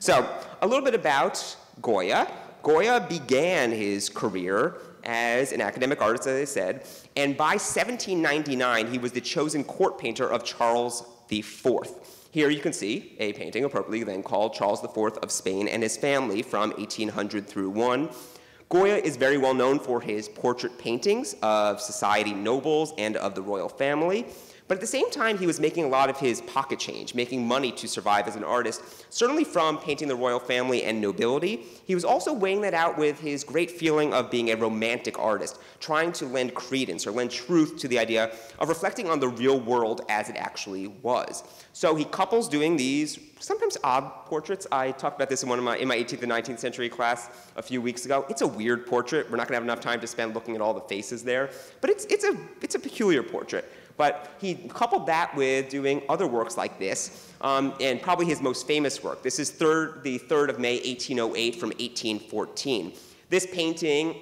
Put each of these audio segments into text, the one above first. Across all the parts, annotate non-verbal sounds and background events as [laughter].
So, a little bit about Goya. Goya began his career as an academic artist, as I said, and by 1799, he was the chosen court painter of Charles IV. Here you can see a painting appropriately then called Charles IV of Spain and his family from 1800 through 1. Goya is very well known for his portrait paintings of society nobles and of the royal family. But at the same time, he was making a lot of his pocket change, making money to survive as an artist, certainly from painting the royal family and nobility. He was also weighing that out with his great feeling of being a romantic artist, trying to lend credence or lend truth to the idea of reflecting on the real world as it actually was. So he couples doing these sometimes odd portraits. I talked about this in one of my in my 18th and 19th century class a few weeks ago. It's a weird portrait. We're not going to have enough time to spend looking at all the faces there, but it's it's a it's a peculiar portrait. But he coupled that with doing other works like this, um, and probably his most famous work. This is third, the 3rd of May, 1808 from 1814. This painting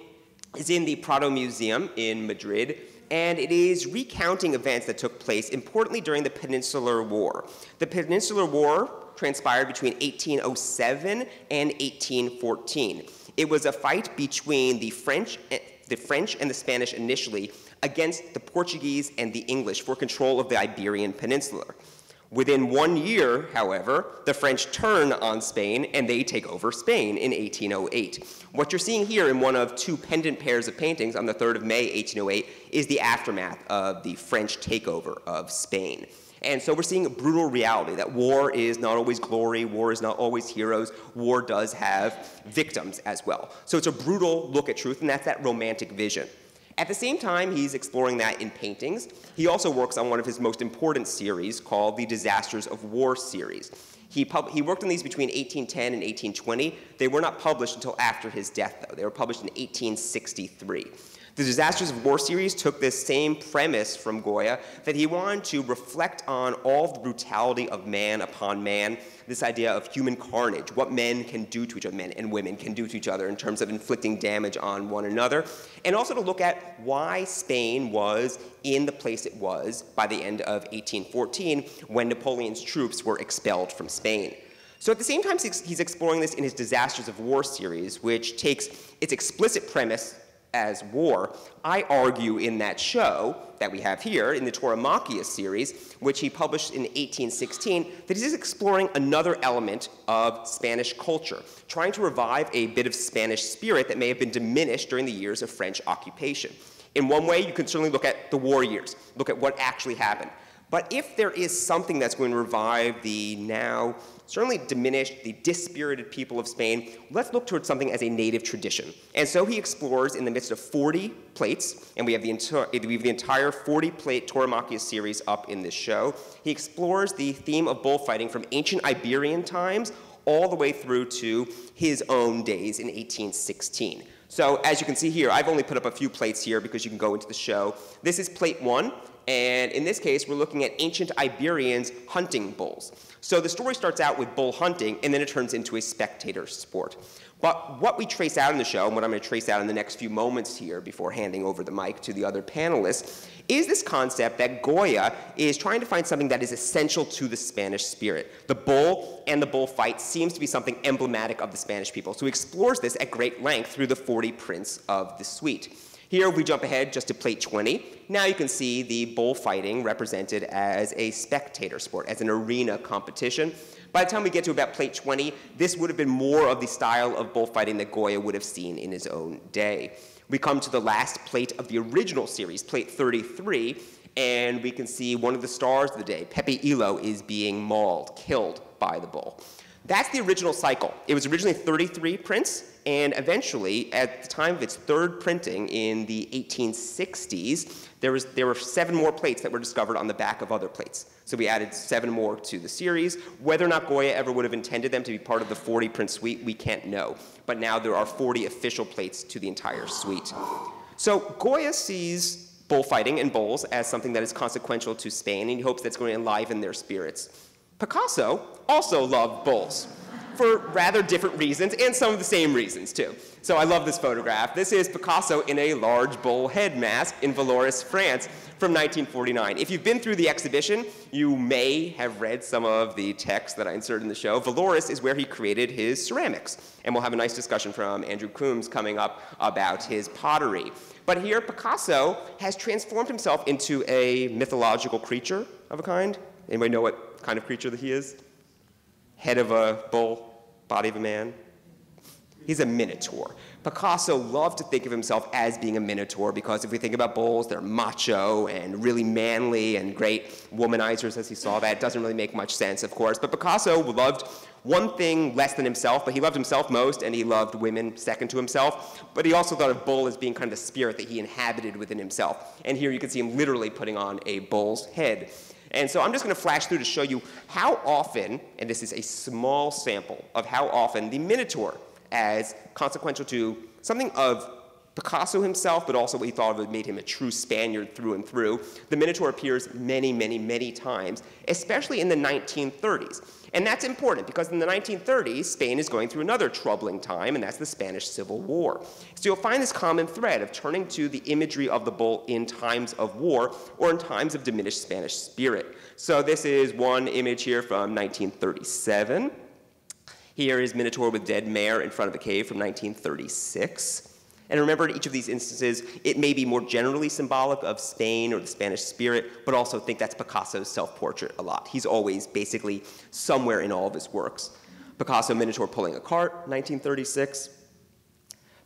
is in the Prado Museum in Madrid, and it is recounting events that took place, importantly during the Peninsular War. The Peninsular War transpired between 1807 and 1814. It was a fight between the French, the French and the Spanish initially against the Portuguese and the English for control of the Iberian Peninsula. Within one year, however, the French turn on Spain and they take over Spain in 1808. What you're seeing here in one of two pendant pairs of paintings on the 3rd of May, 1808, is the aftermath of the French takeover of Spain. And so we're seeing a brutal reality that war is not always glory, war is not always heroes, war does have victims as well. So it's a brutal look at truth, and that's that romantic vision. At the same time, he's exploring that in paintings. He also works on one of his most important series called the Disasters of War series. He, he, worked on these between 1810 and 1820. They were not published until after his death, though. They were published in 1863. The Disasters of War series took this same premise from Goya that he wanted to reflect on all the brutality of man upon man, this idea of human carnage, what men can do to each other, men and women can do to each other in terms of inflicting damage on one another, and also to look at why Spain was in the place it was by the end of 1814 when Napoleon's troops were expelled from Spain. So at the same time, he's exploring this in his Disasters of War series, which takes its explicit premise as war. I argue in that show that we have here, in the Tauromaquia series, which he published in 1816, that he's exploring another element of Spanish culture, trying to revive a bit of Spanish spirit that may have been diminished during the years of French occupation. In one way, you can certainly look at the war years, look at what actually happened. But if there is something that's going to revive the now certainly diminished, the dispirited people of Spain, let's look towards something as a native tradition. And so he explores in the midst of 40 plates, and we have the, we have the entire 40 plate Tauromaquia series up in this show. He explores the theme of bullfighting from ancient Iberian times all the way through to his own days in 1816. So as you can see here, I've only put up a few plates here because you can go into the show. This is plate one. And in this case, we're looking at ancient Iberians hunting bulls. So the story starts out with bull hunting, and then it turns into a spectator sport. But what we trace out in the show, and what I'm going to trace out in the next few moments here before handing over the mic to the other panelists, is this concept that Goya is trying to find something that is essential to the Spanish spirit. The bull and the bullfight seems to be something emblematic of the Spanish people. So he explores this at great length through the 40 prints of the suite. Here we jump ahead just to plate 20. Now you can see the bullfighting represented as a spectator sport, as an arena competition. By the time we get to about plate 20, this would have been more of the style of bullfighting that Goya would have seen in his own day. We come to the last plate of the original series, plate 33, and we can see one of the stars of the day, Pepe Illo, is being mauled, killed by the bull. That's the original cycle. It was originally 33 prints, and eventually, at the time of its third printing in the 1860s, there, was, there were seven more plates that were discovered on the back of other plates. So we added seven more to the series. Whether or not Goya ever would have intended them to be part of the 40 print suite, we can't know. But now there are 40 official plates to the entire suite. So Goya sees bullfighting and bulls as something that is consequential to Spain, and he hopes that's going to enliven their spirits. Picasso also loved bulls. For rather different reasons and some of the same reasons too. So I love this photograph. This is Picasso in a large bull head mask in Vallauris, France from 1949. If you've been through the exhibition, you may have read some of the text that I inserted in the show. Vallauris is where he created his ceramics. And we'll have a nice discussion from Andrew Coombs coming up about his pottery. But here, Picasso has transformed himself into a mythological creature of a kind. Anybody know what kind of creature that he is? Head of a bull, body of a man? He's a minotaur. Picasso loved to think of himself as being a minotaur because if we think about bulls, they're macho and really manly and great womanizers as he saw that. It doesn't really make much sense, of course. But Picasso loved one thing less than himself, but he loved himself most and he loved women second to himself. But he also thought of bull as being kind of the spirit that he inhabited within himself. And here you can see him literally putting on a bull's head. And so I'm just going to flash through to show you how often, and this is a small sample of how often the Minotaur as consequential to something of Picasso himself, but also what he thought of made him a true Spaniard through and through. The Minotaur appears many, many, many times, especially in the 1930s. And that's important because in the 1930s, Spain is going through another troubling time, and that's the Spanish Civil War. So you'll find this common thread of turning to the imagery of the bull in times of war or in times of diminished Spanish spirit. So this is one image here from 1937. Here is Minotaur with dead mare in front of a cave from 1936. And remember, in each of these instances, it may be more generally symbolic of Spain or the Spanish spirit, but also think that's Picasso's self portrait a lot. He's always basically somewhere in all of his works. Picasso Minotaur pulling a cart, 1936.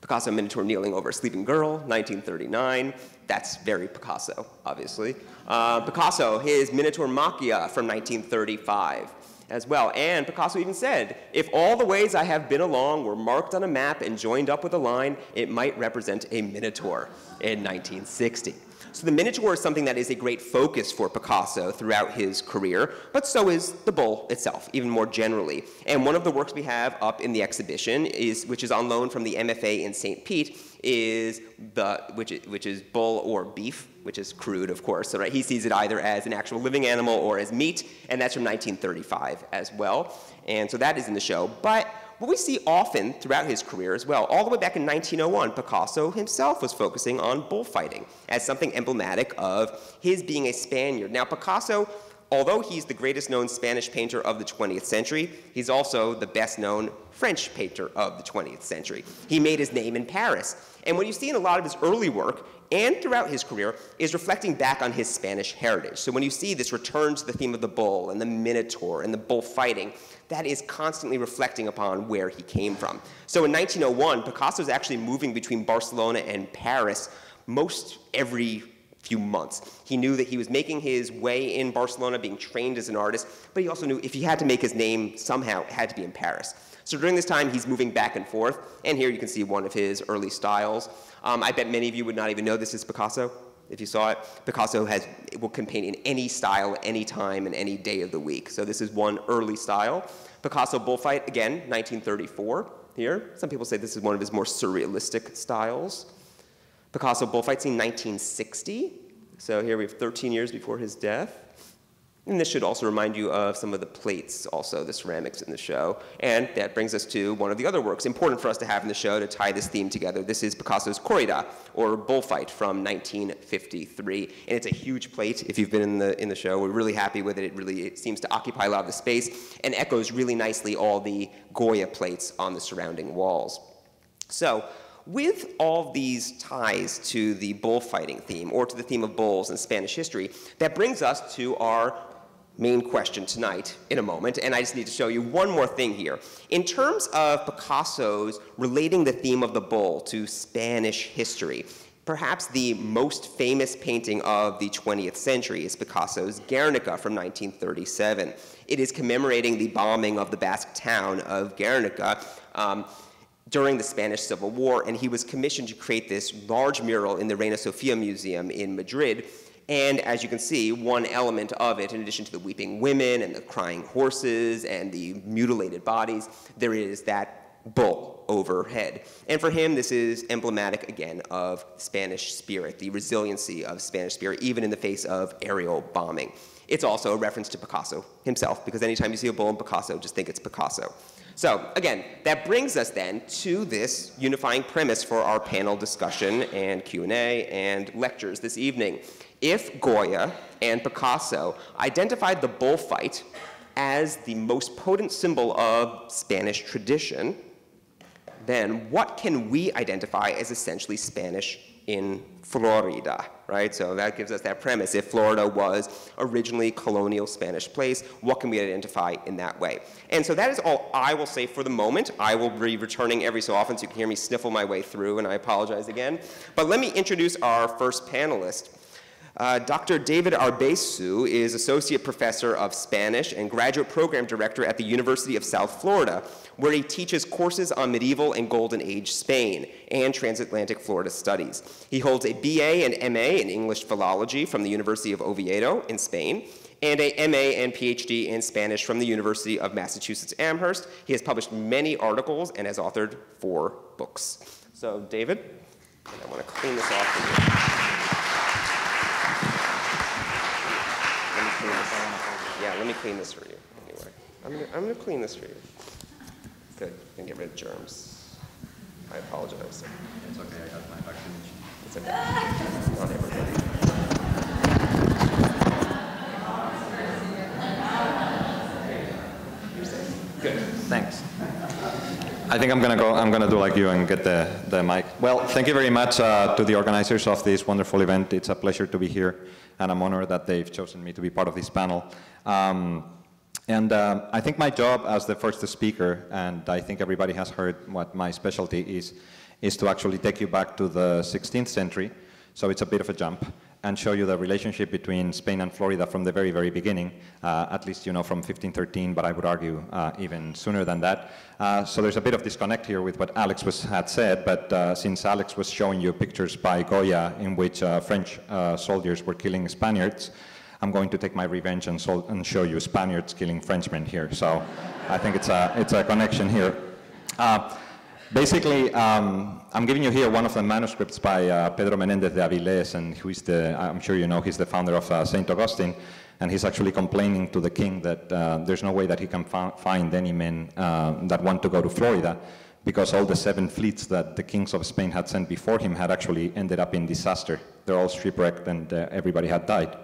Picasso Minotaur kneeling over a sleeping girl, 1939. That's very Picasso, obviously. Uh, Picasso, his Minotauromaquia from 1935 as well. And Picasso even said, if all the ways I have been along were marked on a map and joined up with a line, it might represent a minotaur in 1960. So the Minotaur is something that is a great focus for Picasso throughout his career, but so is the bull itself, even more generally. And one of the works we have up in the exhibition is, which is on loan from the MFA in St. Pete, is the which which is bull or beef, which is crude, of course. So right, he sees it either as an actual living animal or as meat, and that's from 1935 as well. And so that is in the show. But what we see often throughout his career as well, all the way back in 1901, Picasso himself was focusing on bullfighting as something emblematic of his being a Spaniard. Now, Picasso, although he's the greatest known Spanish painter of the 20th century, he's also the best known French painter of the 20th century. He made his name in Paris. And what you see in a lot of his early work and throughout his career is reflecting back on his Spanish heritage. So when you see this return to the theme of the bull and the minotaur and the bullfighting, that is constantly reflecting upon where he came from. So in 1901, Picasso is actually moving between Barcelona and Paris most every few months. He knew that he was making his way in Barcelona, being trained as an artist, but he also knew if he had to make his name somehow, it had to be in Paris. So during this time, he's moving back and forth, and here you can see one of his early styles. Um, I bet many of you would not even know this is Picasso if you saw it. Picasso has, will paint in any style, any time, and any day of the week. So this is one early style. Picasso Bullfight, again, 1934 here. Some people say this is one of his more surrealistic styles. Picasso Bullfight scene 1960. So here we have 13 years before his death. And this should also remind you of some of the plates, also the ceramics in the show. And that brings us to one of the other works important for us to have in the show to tie this theme together. This is Picasso's Corrida, or Bullfight from 1953. And it's a huge plate. If you've been in the, in the show, we're really happy with it. It really it seems to occupy a lot of the space and echoes really nicely all the Goya plates on the surrounding walls. So with all these ties to the bullfighting theme or to the theme of bulls in Spanish history, that brings us to our main question tonight in a moment, and I just need to show you one more thing here. In terms of Picasso's relating the theme of the bull to Spanish history, perhaps the most famous painting of the 20th century is Picasso's Guernica from 1937. It is commemorating the bombing of the Basque town of Guernica. Um, during the Spanish Civil War, and he was commissioned to create this large mural in the Reina Sofia Museum in Madrid and as you can see, one element of it, in addition to the weeping women and the crying horses and the mutilated bodies, there is that bull overhead. And for him, this is emblematic again of Spanish spirit, the resiliency of Spanish spirit, even in the face of aerial bombing. It's also a reference to Picasso himself, because anytime you see a bull in Picasso, just think it's Picasso. So again, that brings us then to this unifying premise for our panel discussion and Q&A and lectures this evening. If Goya and Picasso identified the bullfight as the most potent symbol of Spanish tradition, then what can we identify as essentially Spanish in Florida, right? So that gives us that premise. If Florida was originally colonial Spanish place, what can we identify in that way? And so that is all I will say for the moment. I will be returning every so often so you can hear me sniffle my way through, and I apologize again. But let me introduce our first panelist. Uh, Dr. David Arbesu is Associate Professor of Spanish and Graduate Program Director at the University of South Florida, where he teaches courses on medieval and Golden Age Spain and transatlantic Florida studies. He holds a BA and MA in English philology from the University of Oviedo in Spain and a MA and PhD in Spanish from the University of Massachusetts Amherst. He has published many articles and has authored four books. So, David, I want to clean this off for you. Yeah, let me clean this for you. Anyway, I'm gonna, I'm gonna clean this for you. Good, and get rid of germs. I apologize. It's okay, I got my vaccination. It's okay. Not everybody. I think I'm gonna go. I'm gonna do like you and get the, the mic. Well, thank you very much uh, to the organizers of this wonderful event. It's a pleasure to be here, and I'm honored that they've chosen me to be part of this panel. Um, and um, I think my job as the first speaker, and I think everybody has heard what my specialty is, is to actually take you back to the 16th century. So it's a bit of a jump and show you the relationship between Spain and Florida from the very, very beginning, uh, at least, you know, from 1513, but I would argue uh, even sooner than that. Uh, so there's a bit of disconnect here with what Alex was, had said, but uh, since Alex was showing you pictures by Goya in which uh, French uh, soldiers were killing Spaniards, I'm going to take my revenge and, and show you Spaniards killing Frenchmen here. So I think it's a, it's a connection here. Basically, um, I'm giving you here one of the manuscripts by uh, Pedro Menendez de Avilés, and who is the, I'm sure you know, he's the founder of uh, St. Augustine, and he's actually complaining to the king that uh, there's no way that he can fi- find any men uh, that want to go to Florida, because all the seven fleets that the kings of Spain had sent before him had actually ended up in disaster. They're all shipwrecked and uh, everybody had died.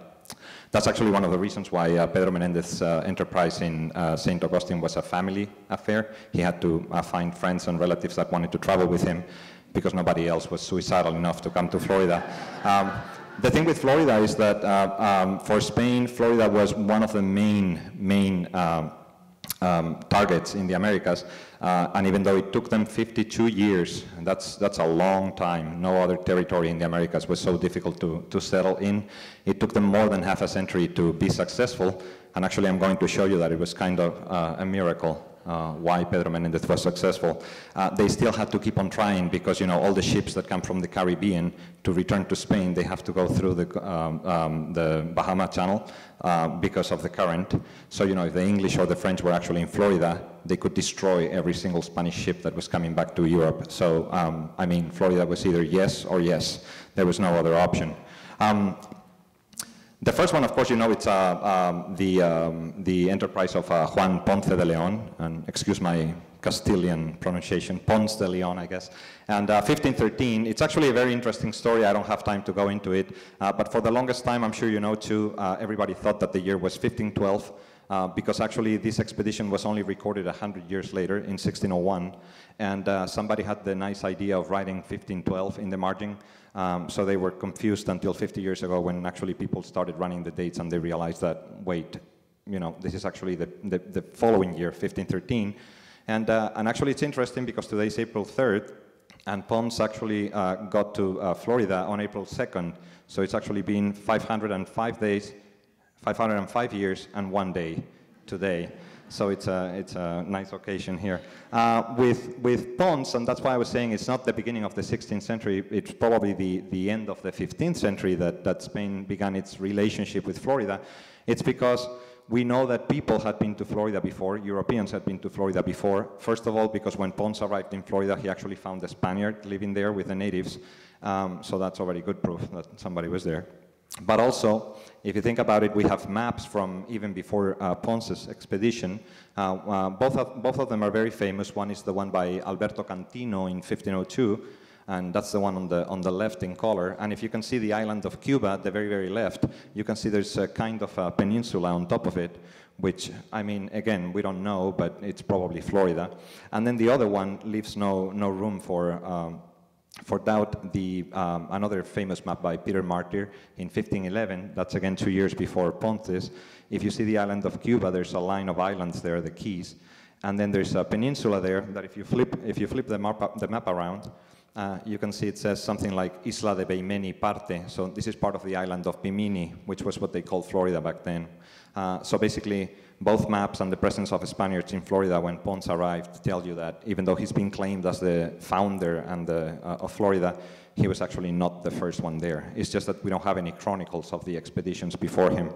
That's actually one of the reasons why uh, Pedro Menendez's uh, enterprise in uh, St. Augustine was a family affair. He had to uh, find friends and relatives that wanted to travel with him because nobody else was suicidal enough to come to Florida. Um, the thing with Florida is that uh, um, for Spain, Florida was one of the main, main um, um, targets in the Americas. Uh, and even though it took them 52 years, that's, that's a long time, no other territory in the Americas was so difficult to, to settle in. It took them more than half a century to be successful. And actually, I'm going to show you that it was kind of uh, a miracle uh, why Pedro Menendez was successful. Uh, they still had to keep on trying because, you know, all the ships that come from the Caribbean to return to Spain, they have to go through the, um, um, the Bahama Channel uh, because of the current. So, you know, if the English or the French were actually in Florida, they could destroy every single Spanish ship that was coming back to Europe. So, um, I mean, Florida was either yes or yes. There was no other option. Um, the first one, of course, you know, it's uh, um, the, um, the enterprise of uh, Juan Ponce de Leon, and excuse my Castilian pronunciation, Ponce de Leon, I guess. And uh, 1513, it's actually a very interesting story. I don't have time to go into it. Uh, but for the longest time, I'm sure you know too, uh, everybody thought that the year was 1512. Uh, because actually this expedition was only recorded 100 years later in 1601 and uh, somebody had the nice idea of writing 1512 in the margin. Um, so they were confused until 50 years ago when actually people started running the dates and they realized that wait you know this is actually the, the, the following year 1513 and, uh, and actually it's interesting because today is April 3rd and Ponce actually uh, got to uh, Florida on April 2nd so it's actually been 505 days 505 years and one day today. So it's a, it's a nice occasion here. Uh, with, with Ponce, and that's why I was saying it's not the beginning of the 16th century, it's probably the, the end of the 15th century that, that Spain began its relationship with Florida. It's because we know that people had been to Florida before, Europeans had been to Florida before. First of all, because when Ponce arrived in Florida, he actually found a Spaniard living there with the natives. Um, so that's already good proof that somebody was there. But also, if you think about it, we have maps from even before uh, Ponce's expedition. Uh, uh, both, of, both of them are very famous. One is the one by Alberto Cantino in 1502, and that's the one on the, on the left in color. And if you can see the island of Cuba at the very, very left, you can see there's a kind of a peninsula on top of it, which, I mean, again, we don't know, but it's probably Florida. And then the other one leaves no, no room for, um, for doubt, the, um, another famous map by Peter Martyr in 1511, that's again two years before Ponce's. If you see the island of Cuba, there's a line of islands there, the Keys. And then there's a peninsula there that if you flip, if you flip the, map, the map around, uh, you can see it says something like Isla de Beimeni Parte. So this is part of the island of Bimini, which was what they called Florida back then. Uh, so basically, both maps and the presence of Spaniards in Florida when Ponce arrived tell you that even though he's been claimed as the founder and the, uh, of Florida, he was actually not the first one there. It's just that we don't have any chronicles of the expeditions before him.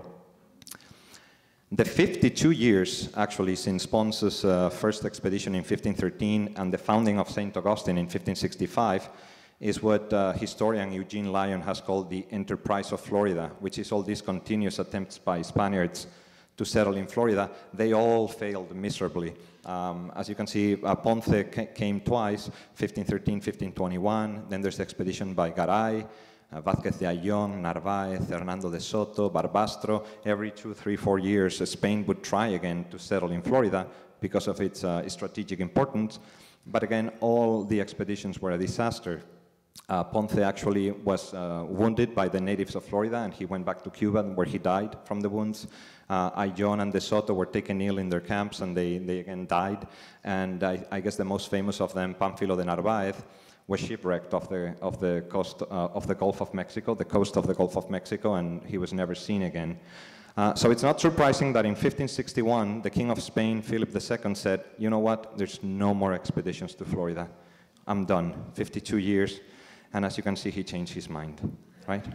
The 52 years, actually, since Ponce's uh, first expedition in 1513 and the founding of St. Augustine in 1565 is what uh, historian Eugene Lyon has called the enterprise of Florida, which is all these continuous attempts by Spaniards to settle in Florida. They all failed miserably. Um, as you can see, uh, Ponce came twice, 1513, 1521. Then there's the expedition by Garay, uh, Vázquez de Ayllón, Narváez, Hernando de Soto, Barbastro. Every two, three, four years, uh, Spain would try again to settle in Florida because of its uh, strategic importance. But again, all the expeditions were a disaster. Uh, Ponce actually was uh, wounded by the natives of Florida and he went back to Cuba where he died from the wounds. Uh, Ayllón and De Soto were taken ill in their camps and they, they again died. And I, I guess the most famous of them, Pánfilo de Narváez, was shipwrecked off the, off the coast uh, of the Gulf of Mexico, the coast of the Gulf of Mexico, and he was never seen again. Uh, so it's not surprising that in 1561, the King of Spain, Philip II, said, you know what, there's no more expeditions to Florida. I'm done, 52 years. And as you can see, he changed his mind, right?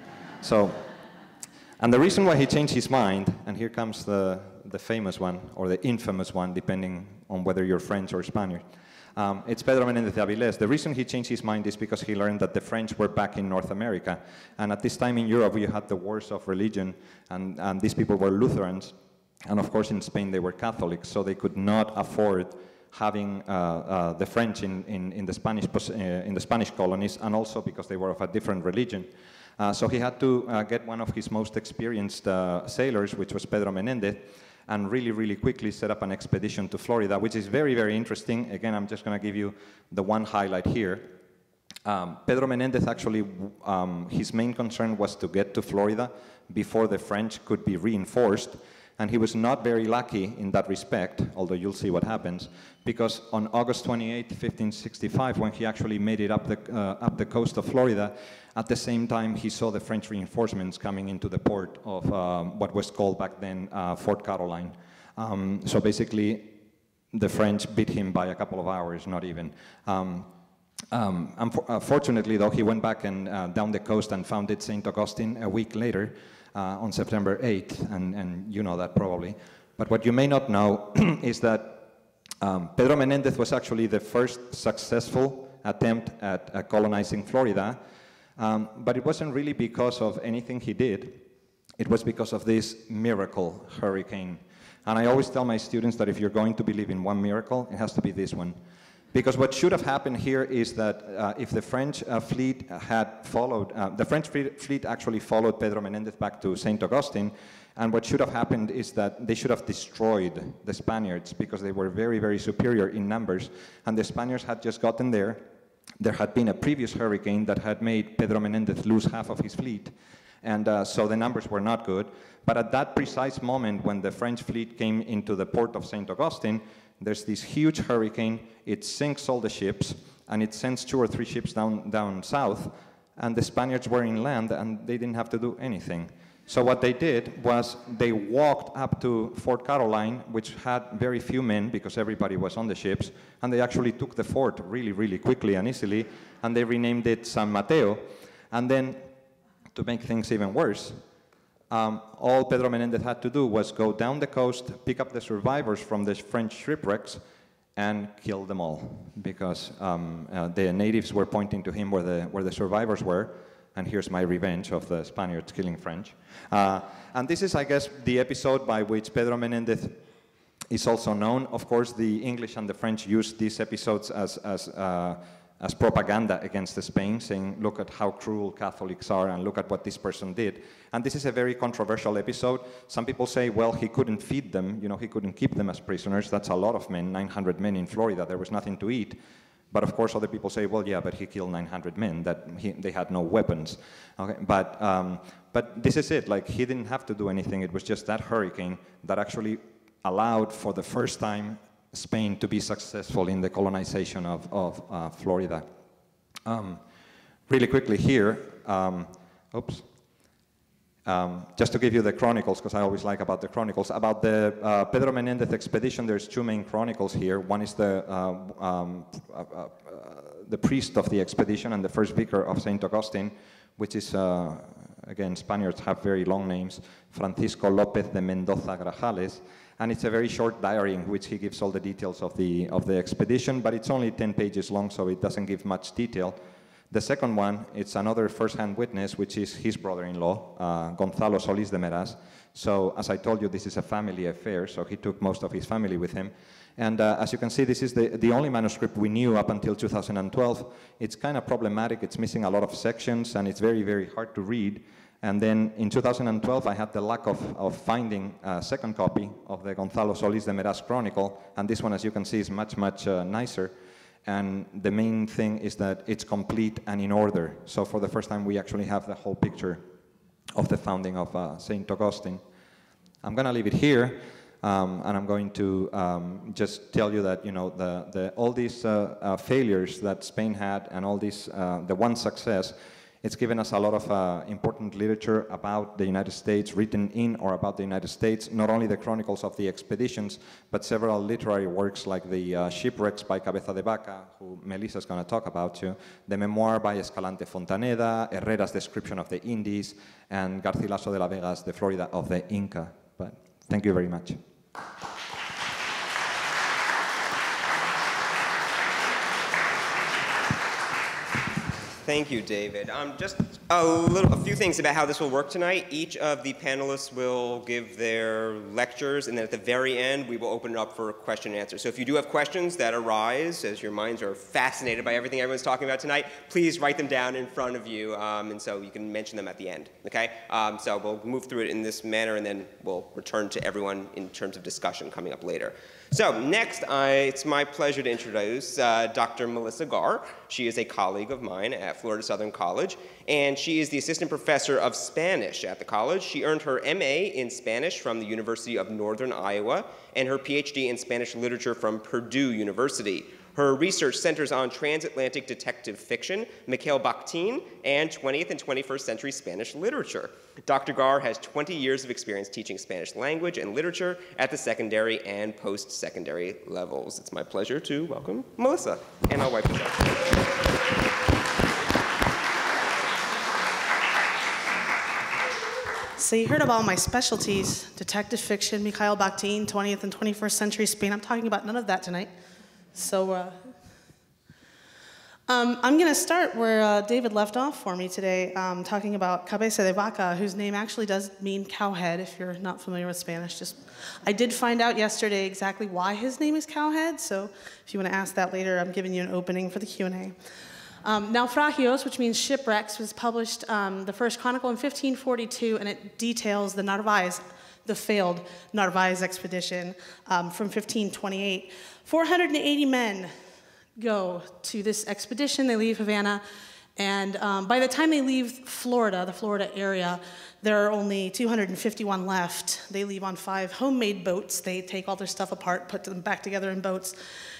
So, and the reason why he changed his mind, and here comes the, the famous one, or the infamous one, depending on whether you're French or Spaniard, um, it's Pedro Menendez de Avilés. The reason he changed his mind is because he learned that the French were back in North America. And at this time in Europe, you had the wars of religion, and, and these people were Lutherans. And of course, in Spain, they were Catholics, so they could not afford having uh, uh, the French in, in, in, the Spanish, uh, in the Spanish colonies, and also because they were of a different religion. Uh, so he had to uh, get one of his most experienced sailors, which was Pedro Menendez, and really, really quickly set up an expedition to Florida, which is very, very interesting. Again, I'm just going to give you the one highlight here. Um, Pedro Menendez actually, um, his main concern was to get to Florida before the French could be reinforced. And he was not very lucky in that respect, although you'll see what happens, because on August 28, 1565, when he actually made it up the, uh, up the coast of Florida, at the same time he saw the French reinforcements coming into the port of um, what was called back then uh, Fort Caroline. Um, so basically, the French beat him by a couple of hours, not even. Um, um, unfortunately, though, he went back and uh, down the coast and founded St. Augustine a week later uh, on September 8th, and, and you know that probably. But what you may not know [clears throat] is that um, Pedro Menendez was actually the first successful attempt at uh, colonizing Florida, um, but it wasn't really because of anything he did. It was because of this miracle hurricane. And I always tell my students that if you're going to believe in one miracle, it has to be this one. Because what should have happened here is that uh, if the French uh, fleet had followed, uh, the French fleet actually followed Pedro Menendez back to St. Augustine, and what should have happened is that they should have destroyed the Spaniards because they were very, very superior in numbers. And the Spaniards had just gotten there. There had been a previous hurricane that had made Pedro Menendez lose half of his fleet. And uh, so the numbers were not good. But at that precise moment when the French fleet came into the port of St. Augustine, there's this huge hurricane. It sinks all the ships, and it sends two or three ships down, down south. And the Spaniards were inland, and they didn't have to do anything. So what they did was they walked up to Fort Caroline, which had very few men because everybody was on the ships, and they actually took the fort really, really quickly and easily, and they renamed it San Mateo. And then, to make things even worse, um, all Pedro Menendez had to do was go down the coast, pick up the survivors from the French shipwrecks, and kill them all because um, uh, the natives were pointing to him where the, where the survivors were, and here's my revenge of the Spaniards killing French. Uh, and this is, I guess, the episode by which Pedro Menendez is also known. Of course, the English and the French used these episodes as, as, uh, as propaganda against Spain, saying, look at how cruel Catholics are and look at what this person did. And this is a very controversial episode. Some people say, well, he couldn't feed them, you know, he couldn't keep them as prisoners. That's a lot of men, 900 men in Florida. There was nothing to eat. But of course, other people say, well, yeah, but he killed 900 men, that he, they had no weapons. Okay? But, um, but this is it. Like, he didn't have to do anything. It was just that hurricane that actually allowed for the first time Spain to be successful in the colonization of, of uh, Florida. Um, really quickly here, um, oops. Um, just to give you the chronicles, because I always like about the chronicles. About the uh, Pedro Menendez expedition, there's two main chronicles here. One is the, uh, um, uh, uh the priest of the expedition and the first vicar of St. Augustine, which is, uh, again, Spaniards have very long names, Francisco López de Mendoza Grajales. And it's a very short diary in which he gives all the details of the, of the expedition, but it's only 10 pages long, so it doesn't give much detail. The second one, it's another first-hand witness, which is his brother-in-law, uh, Gonzalo Solís de Meras. So as I told you, this is a family affair, so he took most of his family with him. And uh, as you can see, this is the, the only manuscript we knew up until 2012. It's kind of problematic, it's missing a lot of sections, and it's very, very hard to read. And then in 2012, I had the luck of, of finding a second copy of the Gonzalo Solís de Meras Chronicle, and this one, as you can see, is much, much uh, nicer. And the main thing is that it's complete and in order. So for the first time, we actually have the whole picture of the founding of uh, St. Augustine. I'm going to leave it here, um, and I'm going to um, just tell you that, you know, the, the, all these uh, uh, failures that Spain had and all these, uh, the one success, it's given us a lot of uh, important literature about the United States, written in or about the United States, not only the chronicles of the expeditions, but several literary works like the uh, Shipwrecks by Cabeza de Vaca, who Melissa is going to talk about too, the memoir by Escalante Fontaneda, Herrera's description of the Indies, and Garcilaso de la Vega's The Florida of the Inca. But thank you very much. Thank you, David. Um, just a, little, a few things about how this will work tonight. Each of the panelists will give their lectures, and then at the very end, we will open it up for question and answer. So if you do have questions that arise as your minds are fascinated by everything everyone's talking about tonight, please write them down in front of you, um, and so you can mention them at the end. Okay? Um, so we'll move through it in this manner, and then we'll return to everyone in terms of discussion coming up later. So next, I, it's my pleasure to introduce uh, Dr. Melissa Garr. She is a colleague of mine at Florida Southern College, and she is the assistant professor of Spanish at the college. She earned her MA in Spanish from the University of Northern Iowa and her PhD in Spanish literature from Purdue University. Her research centers on transatlantic detective fiction, Mikhail Bakhtin, and 20th and 21st century Spanish literature. Dr. Garr has 20 years of experience teaching Spanish language and literature at the secondary and post-secondary levels. It's my pleasure to welcome Melissa, and I'll wipe this out. So you heard about my specialties, detective fiction, Mikhail Bakhtin, 20th and 21st century Spain. I'm talking about none of that tonight. So uh, um, I'm going to start where uh, David left off for me today, um, talking about cabeza de vaca, whose name actually does mean cowhead. If you're not familiar with Spanish, just I did find out yesterday exactly why his name is cowhead. So if you want to ask that later, I'm giving you an opening for the Q and A. Um, Naufragios, which means shipwrecks, was published um, the first chronicle in 1542, and it details the Narvaez, the failed Narvaez expedition um, from 1528. 480 men go to this expedition. They leave Havana, and um, by the time they leave Florida, the Florida area, there are only 251 left. They leave on five homemade boats. They take all their stuff apart, put them back together in boats,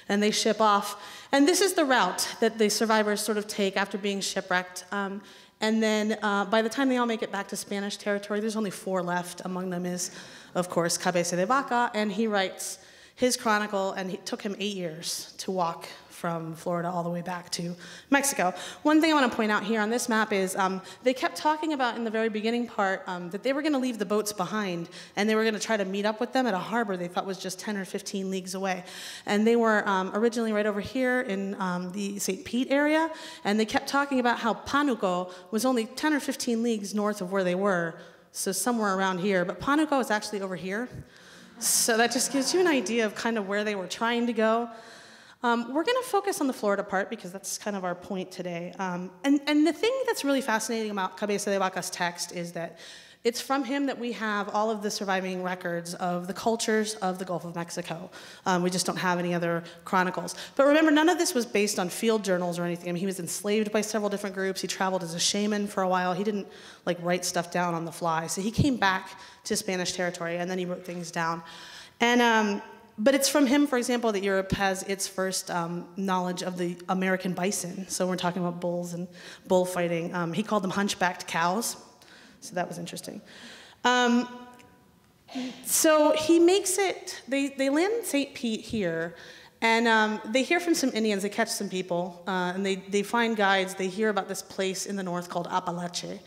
and they ship off. And this is the route that the survivors sort of take after being shipwrecked. Um, and then uh, by the time they all make it back to Spanish territory, there's only four left. Among them is, of course, Cabeza de Vaca, and he writes his chronicle, and it took him eight years to walk from Florida all the way back to Mexico. One thing I want to point out here on this map is um, they kept talking about in the very beginning part um, that they were going to leave the boats behind and they were going to try to meet up with them at a harbor they thought was just 10 or 15 leagues away. And they were um, originally right over here in um, the St. Pete area, and they kept talking about how Panuco was only 10 or 15 leagues north of where they were, so somewhere around here. But Panuco is actually over here. So that just gives you an idea of kind of where they were trying to go. Um, we're going to focus on the Florida part because that's kind of our point today. Um, and, and the thing that's really fascinating about Cabeza de Vaca's text is that it's from him that we have all of the surviving records of the cultures of the Gulf of Mexico. Um, we just don't have any other chronicles. But remember, none of this was based on field journals or anything. I mean, he was enslaved by several different groups. He traveled as a shaman for a while. He didn't like write stuff down on the fly. So he came back to Spanish territory and then he wrote things down. And um, but it's from him, for example, that Europe has its first um, knowledge of the American bison. So we're talking about bulls and bullfighting. Um, he called them hunchbacked cows. So that was interesting. Um, so he makes it, they, they land in St. Pete here, and um, they hear from some Indians, they catch some people, uh, and they, they find guides, they hear about this place in the north called Apalache.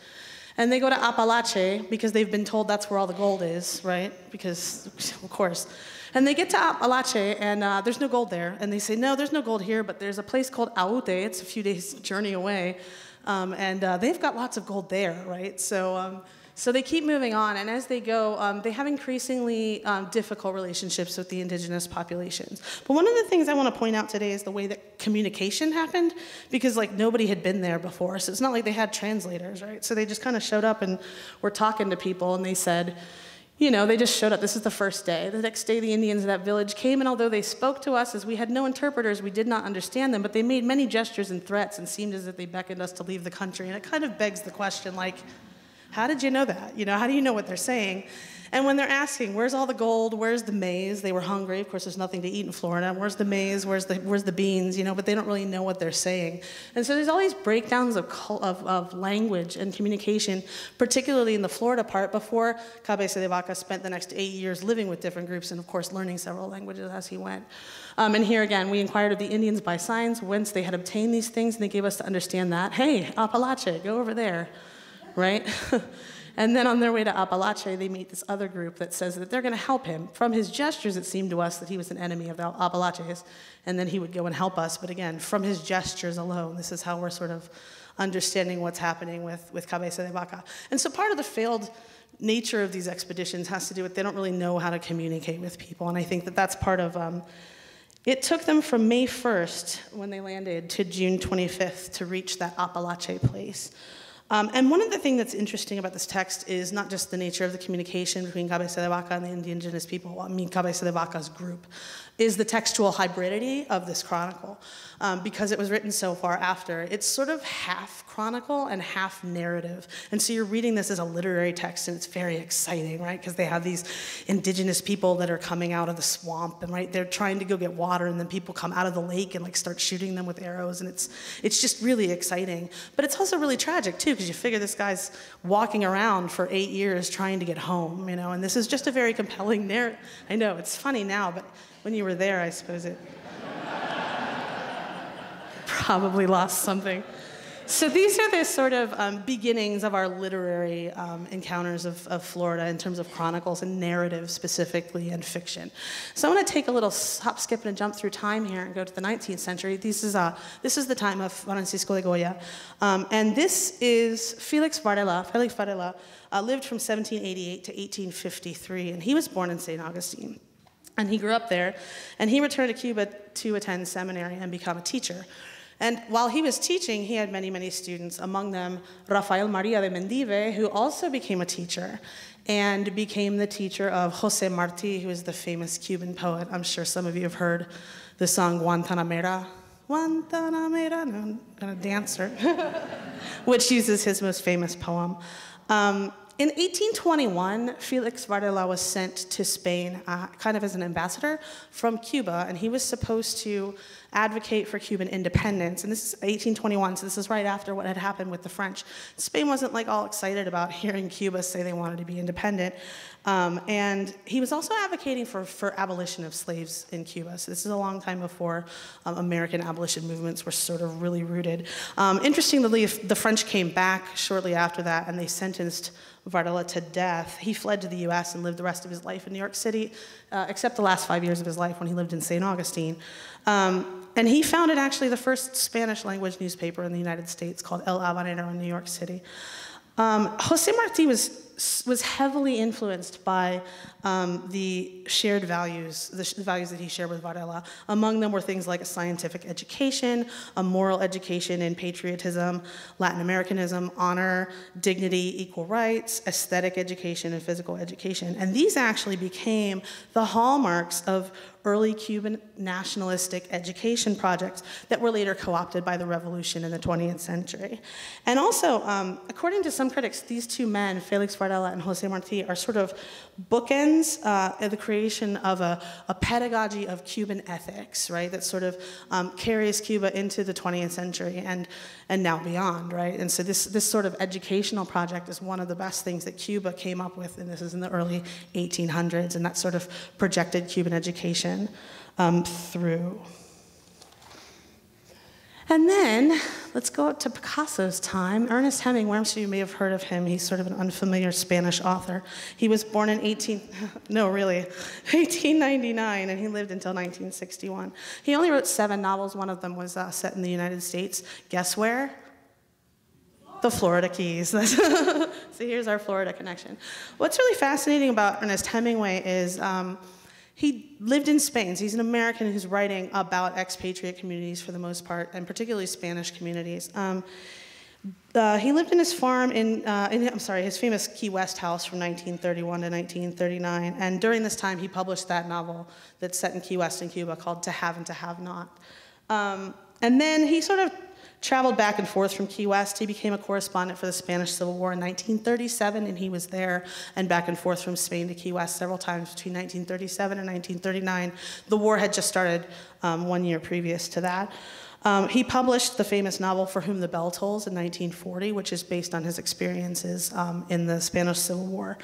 And they go to Apalache because they've been told that's where all the gold is, right? Because, [laughs] of course. And they get to Apalache, and uh, there's no gold there. And they say, no, there's no gold here, but there's a place called Aute. It's a few days' journey away. Um, and uh, they've got lots of gold there, right? So, um, so they keep moving on, and as they go, um, they have increasingly um, difficult relationships with the indigenous populations. But one of the things I want to point out today is the way that communication happened, because like nobody had been there before, so it's not like they had translators, right? So they just kind of showed up and were talking to people, and they said, you know, they just showed up. This is the first day. The next day, the Indians of that village came, and although they spoke to us as we had no interpreters, we did not understand them, but they made many gestures and threats and seemed as if they beckoned us to leave the country. And it kind of begs the question, like, how did you know that? You know, how do you know what they're saying? And when they're asking, where's all the gold? Where's the maize? They were hungry. Of course, there's nothing to eat in Florida. Where's the maize? Where's the, where's the beans? You know, but they don't really know what they're saying. And so there's all these breakdowns of, of, of language and communication, particularly in the Florida part, before Cabeza de Vaca spent the next eight years living with different groups and, of course, learning several languages as he went. Um, and here again, we inquired of the Indians by signs whence they had obtained these things, and they gave us to understand that, hey, Apalache, go over there, right? [laughs] And then on their way to Apalache, they meet this other group that says that they're going to help him. From his gestures, it seemed to us that he was an enemy of the Apalaches, and then he would go and help us. But again, from his gestures alone, this is how we're sort of understanding what's happening with, with Cabeza de Vaca. And so part of the failed nature of these expeditions has to do with they don't really know how to communicate with people. And I think that that's part of. Um, it took them from May 1st, when they landed, to June 25th to reach that Apalache place. Um, and one of the things that's interesting about this text is not just the nature of the communication between Cabeza de Vaca and the indigenous people, I mean Cabeza de Vaca's group, is the textual hybridity of this chronicle. Um, because it was written so far after, it's sort of half chronicle and half narrative. And so you're reading this as a literary text, and it's very exciting, right? Because they have these indigenous people that are coming out of the swamp, and right, they're trying to go get water, and then people come out of the lake and like start shooting them with arrows, and it's it's just really exciting. But it's also really tragic too, because you figure this guy's walking around for eight years trying to get home, you know, and this is just a very compelling narrative. I know it's funny now, but when you were there, I suppose it [laughs] probably lost something. So these are the sort of um, beginnings of our literary um, encounters of, of, Florida in terms of chronicles and narrative specifically and fiction. So I want to take a little hop, skip, and jump through time here and go to the 19th century. This is, uh, this is the time of Francisco de Goya. Um, and this is Felix Varela. Felix Varela uh, lived from 1788 to 1853, and he was born in St. Augustine. And he grew up there, and he returned to Cuba to attend seminary and become a teacher. And while he was teaching, he had many, many students, among them Rafael Maria de Mendive, who also became a teacher and became the teacher of Jose Marti, who is the famous Cuban poet. I'm sure some of you have heard the song Guantanamera. Guantanamera, no, I'm gonna dance her, [laughs] which uses his most famous poem. Um, in 1821, Felix Varela was sent to Spain uh, kind of as an ambassador from Cuba, and he was supposed to advocate for Cuban independence. And this is 1821, so this is right after what had happened with the French. Spain wasn't like all excited about hearing Cuba say they wanted to be independent. Um, and he was also advocating for, for abolition of slaves in Cuba. So this is a long time before um, American abolition movements were sort of really rooted. Um, interestingly, the French came back shortly after that and they sentenced Varela to death. He fled to the US and lived the rest of his life in New York City, uh, except the last five years of his life when he lived in St. Augustine. Um, and he founded actually the first Spanish language newspaper in the United States called El Habanero in New York City. Um, Jose Marti was was heavily influenced by um, the shared values, the sh values that he shared with Varela. Among them were things like a scientific education, a moral education in patriotism, Latin Americanism, honor, dignity, equal rights, aesthetic education, and physical education. And these actually became the hallmarks of early Cuban nationalistic education projects that were later co-opted by the revolution in the 20th century. And also, um, according to some critics, these two men, Felix Varela and Jose Marti, are sort of bookends uh, the creation of a, a, pedagogy of Cuban ethics, right, that sort of um, carries Cuba into the 20th century and, and now beyond, right? And so this, this sort of educational project is one of the best things that Cuba came up with, and this is in the early 1800s, and that sort of projected Cuban education um, through. And then let's go up to Picasso's time. Ernest Hemingway, I'm sure you may have heard of him. He's sort of an unfamiliar Spanish author. He was born in 18, [laughs] no, really, [laughs] 1899, and he lived until 1961. He only wrote seven novels. One of them was uh, set in the United States. Guess where? The Florida Keys. [laughs] so here's our Florida connection. What's really fascinating about Ernest Hemingway is. Um, he lived in Spain. So he's an American who's writing about expatriate communities for the most part, and particularly Spanish communities. Um, uh, he lived in his farm in, uh, in, I'm sorry, his famous Key West house from 1931 to 1939. And during this time, he published that novel that's set in Key West in Cuba called To Have and To Have Not. Um, and then he sort of traveled back and forth from Key West. He became a correspondent for the Spanish Civil War in 1937, and he was there and back and forth from Spain to Key West several times between 1937 and 1939. The war had just started um, one year previous to that. Um, he published the famous novel For Whom the Bell Tolls in 1940, which is based on his experiences um, in the Spanish Civil War.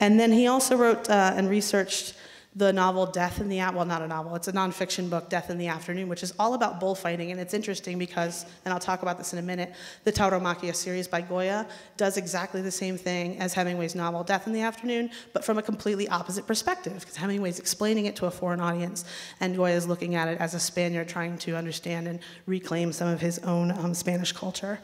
And then he also wrote uh, and researched the novel Death in the well, not a novel, it's a nonfiction book, Death in the Afternoon, which is all about bullfighting. And it's interesting because, and I'll talk about this in a minute, the Tauromaquia series by Goya does exactly the same thing as Hemingway's novel Death in the Afternoon, but from a completely opposite perspective, because Hemingway's explaining it to a foreign audience, and Goya is looking at it as a Spaniard trying to understand and reclaim some of his own um, Spanish culture.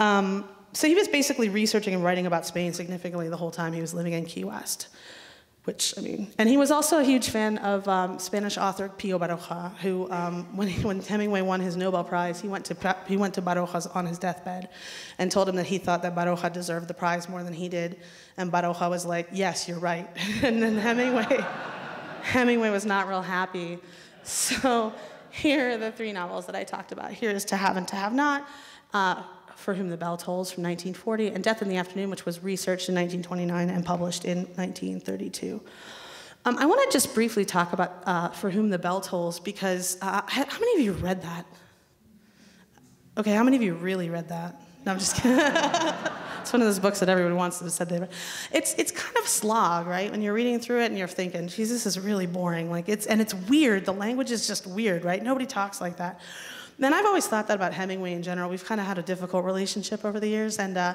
Um, so he was basically researching and writing about Spain significantly the whole time he was living in Key West which I mean, and he was also a huge fan of um, Spanish author Pío Baroja, who, um, [laughs] when, he, when Hemingway won his Nobel Prize, he went to he went to Baroja's on his deathbed, and told him that he thought that Baroja deserved the prize more than he did, and Baroja was like, "Yes, you're right," [laughs] and then Hemingway, [laughs] Hemingway was not real happy, so here are the three novels that I talked about. Here is To Have and To Have Not. Uh, for Whom the Bell Tolls from 1940, and Death in the Afternoon, which was researched in 1929 and published in 1932. Um, I want to just briefly talk about uh, For Whom the Bell Tolls because uh, how many of you read that? Okay, how many of you really read that? No, I'm just kidding. [laughs] it's one of those books that everyone wants to have said they read. It's, it's kind of slog, right? When you're reading through it and you're thinking, Jesus is really boring. Like it's, and it's weird. The language is just weird, right? Nobody talks like that. And I've always thought that about Hemingway in general. We've kind of had a difficult relationship over the years. And uh,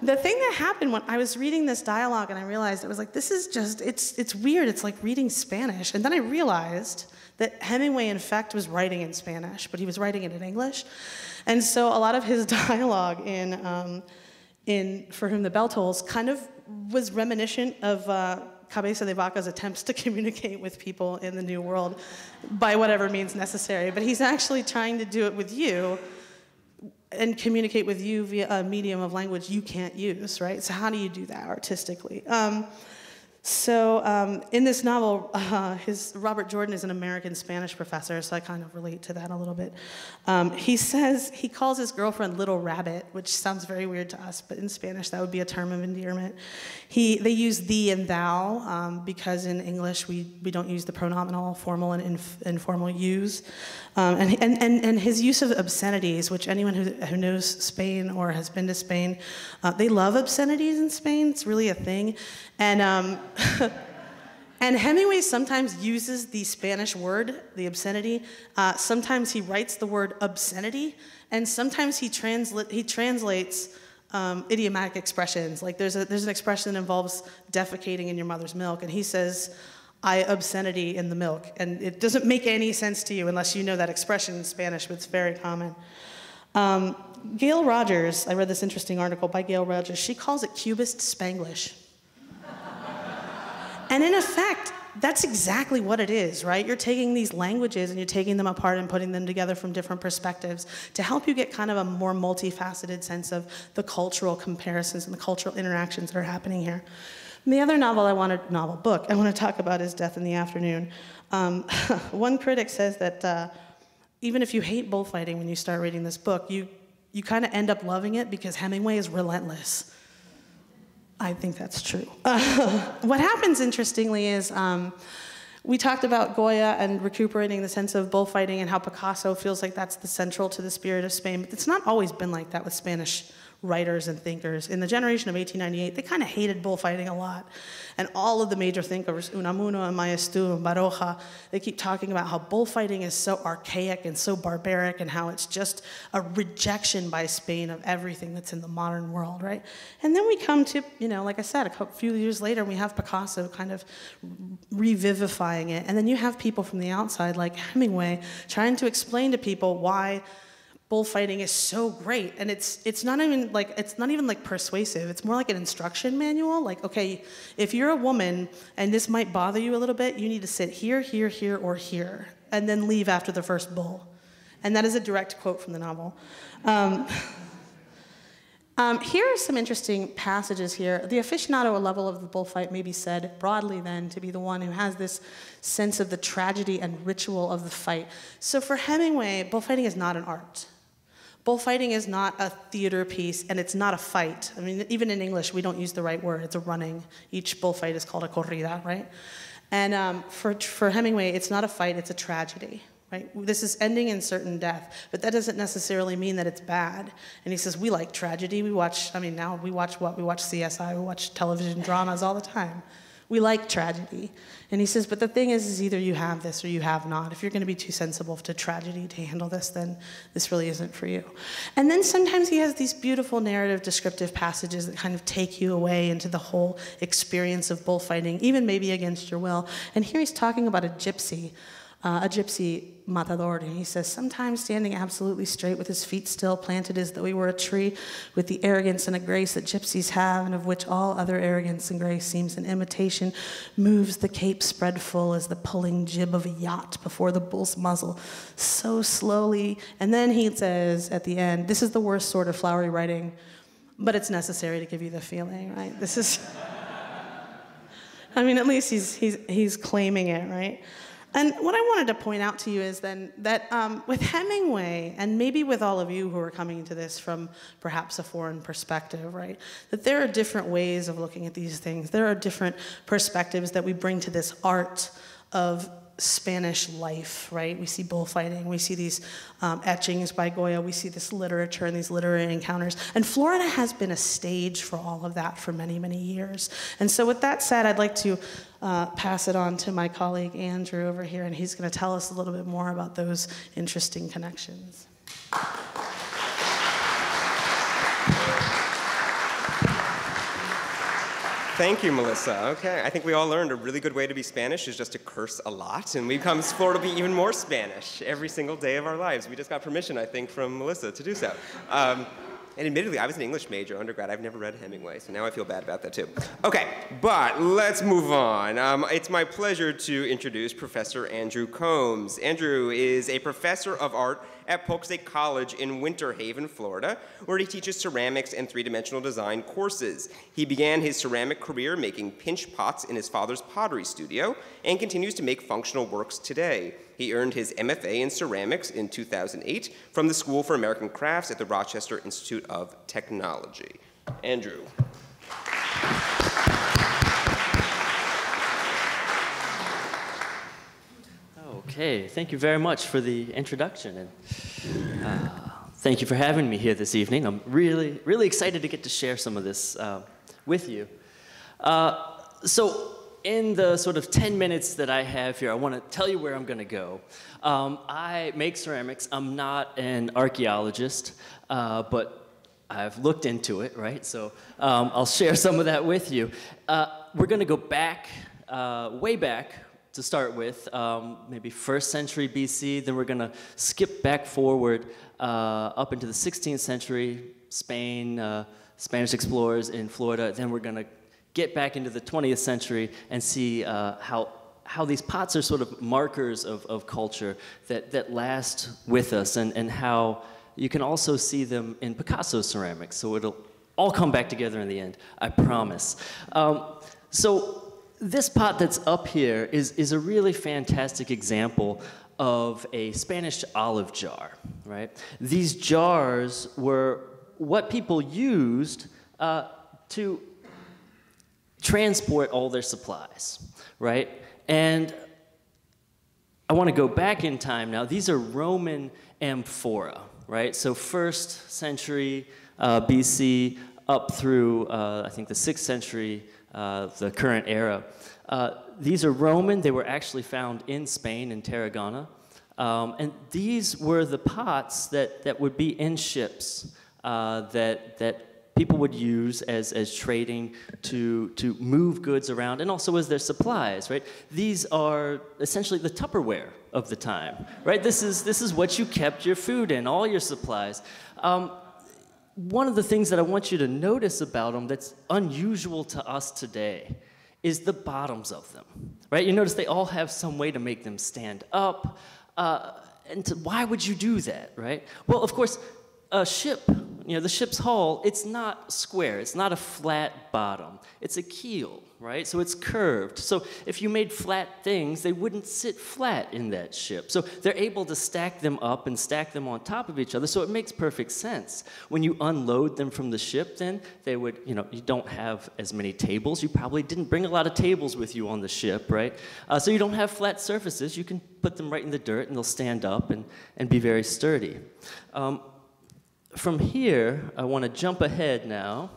the thing that happened when I was reading this dialogue and I realized it was like, this is just, it's, it's weird. It's like reading Spanish. And then I realized that Hemingway, in fact, was writing in Spanish, but he was writing it in English. And so a lot of his [laughs] dialogue in, um, in For Whom the Bell Tolls kind of was reminiscent of. Uh, Cabeza de Vaca's attempts to [laughs] communicate with people in the New World by whatever means necessary. But he's actually trying to do it with you and communicate with you via a medium of language you can't use, right? So how do you do that artistically? Um, So um, in this novel, uh, his, Robert Jordan is an American Spanish professor, so I kind of relate to that a little bit. Um, he says he calls his girlfriend Little Rabbit, which sounds very weird to us, but in Spanish that would be a term of endearment. He, they use thee and thou um, because in English we, we don't use the pronominal formal and inf- informal use. Um, and, and, and, and his use of obscenities, which anyone who, who knows Spain or has been to Spain, uh, they love obscenities in Spain. It's really a thing. And, um, [laughs] and Hemingway sometimes uses the Spanish word, the obscenity. Uh, sometimes he writes the word obscenity, and sometimes he, transla- he translates um, idiomatic expressions. Like there's, a, there's an expression that involves defecating in your mother's milk, and he says, I obscenity in the milk. And it doesn't make any sense to you unless you know that expression in Spanish, but it's very common. Um, Gail Rogers, I read this interesting article by Gail Rogers, she calls it Cubist Spanglish. And in effect, that's exactly what it is, right? You're taking these languages and you're taking them apart and putting them together from different perspectives to help you get kind of a more multifaceted sense of the cultural comparisons and the cultural interactions that are happening here. And the other novel I want to, novel book I want to talk about is Death in the Afternoon. Um, [laughs] one critic says that uh, even if you hate bullfighting when you start reading this book, you, you kind of end up loving it because Hemingway is relentless. I think that's true. [laughs] what happens, interestingly, is um, we talked about Goya and recuperating the sense of bullfighting and how Picasso feels like that's the central to the spirit of Spain. But it's not always been like that with Spanish writers and thinkers. In the generation of 1898, they kind of hated bullfighting a lot. And all of the major thinkers, Unamuno and Maeztu and Baroja, they keep talking about how bullfighting is so archaic and so barbaric and how it's just a rejection by Spain of everything that's in the modern world, right? And then we come to, you know, like I said, a few years later, we have Picasso kind of revivifying it. And then you have people from the outside, like Hemingway, trying to explain to people why bullfighting is so great and it's it's not even like it's not even like persuasive it's more like an instruction manual like okay if you're a woman and this might bother you a little bit you need to sit here here here or here and then leave after the first bull and that is a direct quote from the novel um, [laughs] um, here are some interesting passages here. The aficionado level of the bullfight may be said broadly then to be the one who has this sense of the tragedy and ritual of the fight. So for Hemingway, bullfighting is not an art. Bullfighting is not a theater piece and it's not a fight. I mean, even in English, we don't use the right word. It's a running. Each bullfight is called a corrida, right? And um, for, for Hemingway, it's not a fight, it's a tragedy, right? This is ending in certain death, but that doesn't necessarily mean that it's bad. And he says, we like tragedy. We watch, I mean, now we watch what? We watch CSI, we watch television dramas all the time. We like tragedy. And he says, but the thing is, is either you have this or you have not. If you're going to be too sensible to tragedy to handle this, then this really isn't for you. And then sometimes he has these beautiful narrative descriptive passages that kind of take you away into the whole experience of bullfighting, even maybe against your will. And here he's talking about a gypsy uh, a gypsy matador. And he says, sometimes standing absolutely straight with his feet still planted as though he were a tree, with the arrogance and a grace that gypsies have, and of which all other arrogance and grace seems an imitation, moves the cape spread full as the pulling jib of a yacht before the bull's muzzle, so slowly. And then he says at the end, this is the worst sort of flowery writing, but it's necessary to give you the feeling, right? This is. [laughs] I mean, at least he's, he's, he's claiming it, right? And what I wanted to point out to you is then that um, with Hemingway, and maybe with all of you who are coming into this from perhaps a foreign perspective, right, that there are different ways of looking at these things. There are different perspectives that we bring to this art of Spanish life, right? We see bullfighting, we see these um, etchings by Goya, we see this literature and these literary encounters. And Florida has been a stage for all of that for many, many years. And so, with that said, I'd like to uh, pass it on to my colleague Andrew over here, and he's going to tell us a little bit more about those interesting connections. Thank you, Melissa. Okay, I think we all learned a really good way to be Spanish is just to curse a lot, and we become Florida to be even more Spanish every single day of our lives. We just got permission, I think, from Melissa to do so. Um, and admittedly, I was an English major undergrad. I've never read Hemingway, so now I feel bad about that too. Okay, but let's move on. Um, it's my pleasure to introduce Professor Andrew Combs. Andrew is a professor of art at Polk State College in Winter Haven, Florida, where he teaches ceramics and three-dimensional design courses. He began his ceramic career making pinch pots in his father's pottery studio and continues to make functional works today. He earned his MFA in ceramics in 2008 from the School for American Crafts at the Rochester Institute of Technology. Andrew. Okay, thank you very much for the introduction. And uh, thank you for having me here this evening. I'm really, really excited to get to share some of this uh, with you. Uh, so, in the sort of 10 minutes that I have here, I want to tell you where I'm going to go. Um, I make ceramics. I'm not an archaeologist, uh, but I've looked into it, right? So um, I'll share some of that with you. Uh, we're going to go back, uh, way back, to start with, um, maybe first century BC. Then we're going to skip back forward uh, up into the 16th century, Spain, uh, Spanish explorers in Florida. Then we're going to get back into the 20th century and see uh, how how these pots are sort of markers of, of culture that, that last with us and, and how you can also see them in Picasso ceramics. So it'll all come back together in the end, I promise. Um, so this pot that's up here is, is a really fantastic example of a Spanish olive jar, right? These jars were what people used uh, to transport all their supplies, right? And I want to go back in time now. These are Roman amphora, right? So first century uh, BC up through, uh, I think, the sixth century uh, the current era. Uh, these are Roman. They were actually found in Spain, in Tarragona. Um, and these were the pots that, that would be in ships uh, that, that people would use as, as trading to, to move goods around and also as their supplies, right? These are essentially the Tupperware of the time, right? This is, this is what you kept your food in, all your supplies. Um, one of the things that I want you to notice about them that's unusual to us today is the bottoms of them, right? You notice they all have some way to make them stand up. Uh, and to, why would you do that, right? Well, of course, a ship, you know, the ship's hull, it's not square, it's not a flat bottom, it's a keel, right? So it's curved. So if you made flat things, they wouldn't sit flat in that ship. So they're able to stack them up and stack them on top of each other. So it makes perfect sense. When you unload them from the ship, then they would, you know, you don't have as many tables. You probably didn't bring a lot of tables with you on the ship, right? Uh, so you don't have flat surfaces. You can put them right in the dirt and they'll stand up and, and be very sturdy. Um, from here, I want to jump ahead now.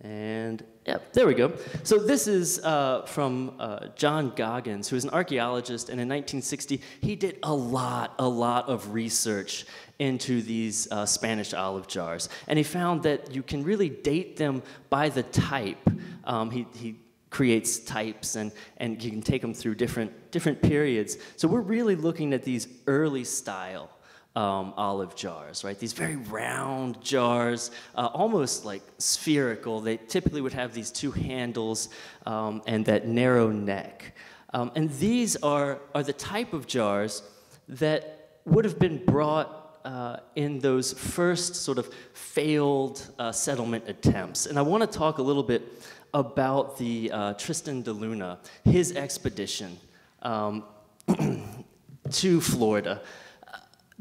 And yeah, there we go. So this is uh, from uh, John Goggins, who is an archaeologist, and in 1960 he did a lot, a lot of research into these uh, Spanish olive jars, and he found that you can really date them by the type. Um, he, he creates types, and, and you can take them through different different periods. So we're really looking at these early style um, olive jars, right? These very round jars, uh, almost like spherical. They typically would have these two handles um, and that narrow neck. Um, and these are, are the type of jars that would have been brought uh, in those first sort of failed uh, settlement attempts. And I want to talk a little bit about the uh, Tristan de Luna, his expedition um, [clears throat] to Florida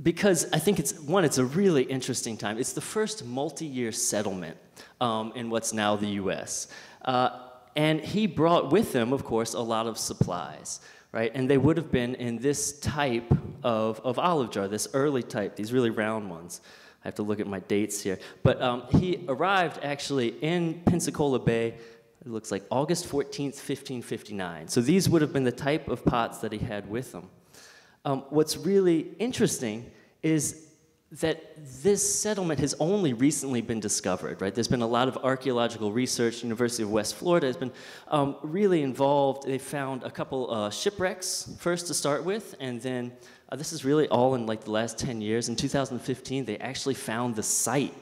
because I think it's one, it's a really interesting time. It's the first multi-year settlement um, in what's now the U.S. Uh, and he brought with him, of course, a lot of supplies, right? And they would have been in this type of, of olive jar, this early type, these really round ones. I have to look at my dates here. But um, he arrived actually in Pensacola Bay, it looks like August 14th, 1559. So these would have been the type of pots that he had with him. Um, what's really interesting is that this settlement has only recently been discovered, right? There's been a lot of archaeological research. University of West Florida has been um, really involved. They found a couple uh, shipwrecks first to start with, and then uh, this is really all in like the last 10 years. In 2015, they actually found the site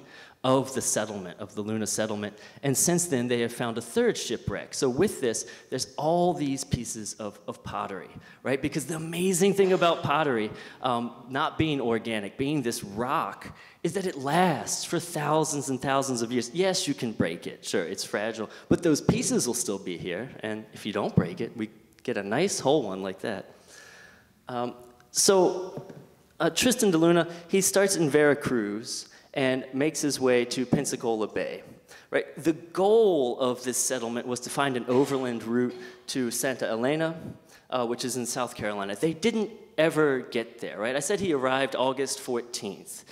of the settlement, of the Luna settlement. And since then, they have found a third shipwreck. So with this, there's all these pieces of, of pottery, right? Because the amazing thing about pottery, um, not being organic, being this rock, is that it lasts for thousands and thousands of years. Yes, you can break it, sure, it's fragile, but those pieces will still be here. And if you don't break it, we get a nice whole one like that. Um, so uh, Tristan de Luna, he starts in Veracruz and makes his way to Pensacola Bay. Right? The goal of this settlement was to find an overland route to Santa Elena, uh, which is in South Carolina. They didn't ever get there, right? I said he arrived August 14th.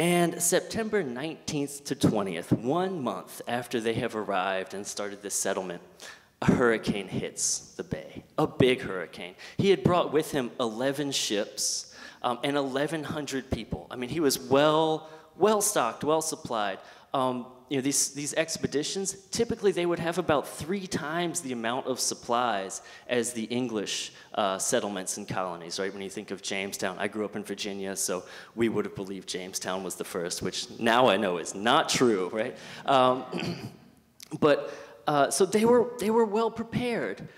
And September 19th to 20th, one month after they have arrived and started this settlement, a hurricane hits the bay, a big hurricane. He had brought with him 11 ships um, and 1,100 people. I mean, he was well, well stocked, well supplied. Um, you know, these, these expeditions, typically they would have about three times the amount of supplies as the English uh, settlements and colonies, right? When you think of Jamestown, I grew up in Virginia, so we would have believed Jamestown was the first, which now I know is not true, right? Um, [clears throat] but uh, so they were, they were well prepared.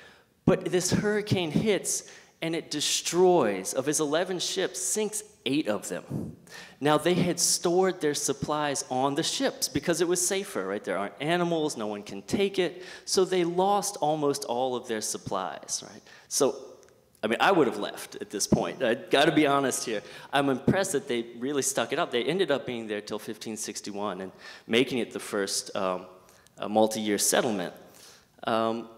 But this hurricane hits and it destroys, of his 11 ships, sinks eight of them. Now, they had stored their supplies on the ships because it was safer, right? There aren't animals, no one can take it. So they lost almost all of their supplies, right? So, I mean, I would have left at this point. I got to be honest here. I'm impressed that they really stuck it up. They ended up being there till 1561 and making it the first um, a multi-year settlement. Um,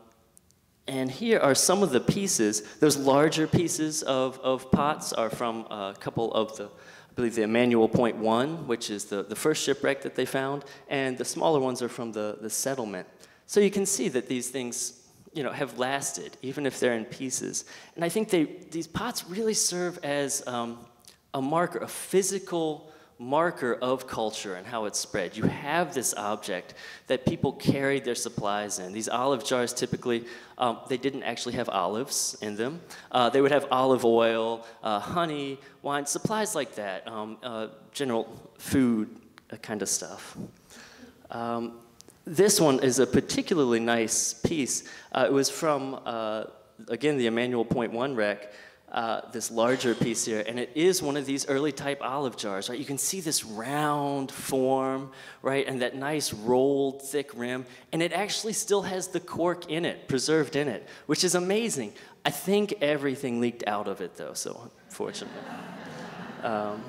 and here are some of the pieces. Those larger pieces of, of pots are from a couple of the, I believe the Emanuel Point 1, which is the, the first shipwreck that they found, and the smaller ones are from the, the settlement. So you can see that these things you know, have lasted, even if they're in pieces. And I think they, these pots really serve as um, a marker, a physical marker of culture and how it spread. You have this object that people carried their supplies in. These olive jars typically, um, they didn't actually have olives in them. Uh, they would have olive oil, uh, honey, wine, supplies like that, um, uh, general food uh, kind of stuff. Um, this one is a particularly nice piece. Uh, it was from, uh, again, the Emanuel Point 1 wreck uh, this larger piece here, and it is one of these early type olive jars, right? You can see this round form, right, and that nice rolled thick rim, and it actually still has the cork in it, preserved in it, which is amazing. I think everything leaked out of it though, so unfortunately. [laughs] Um,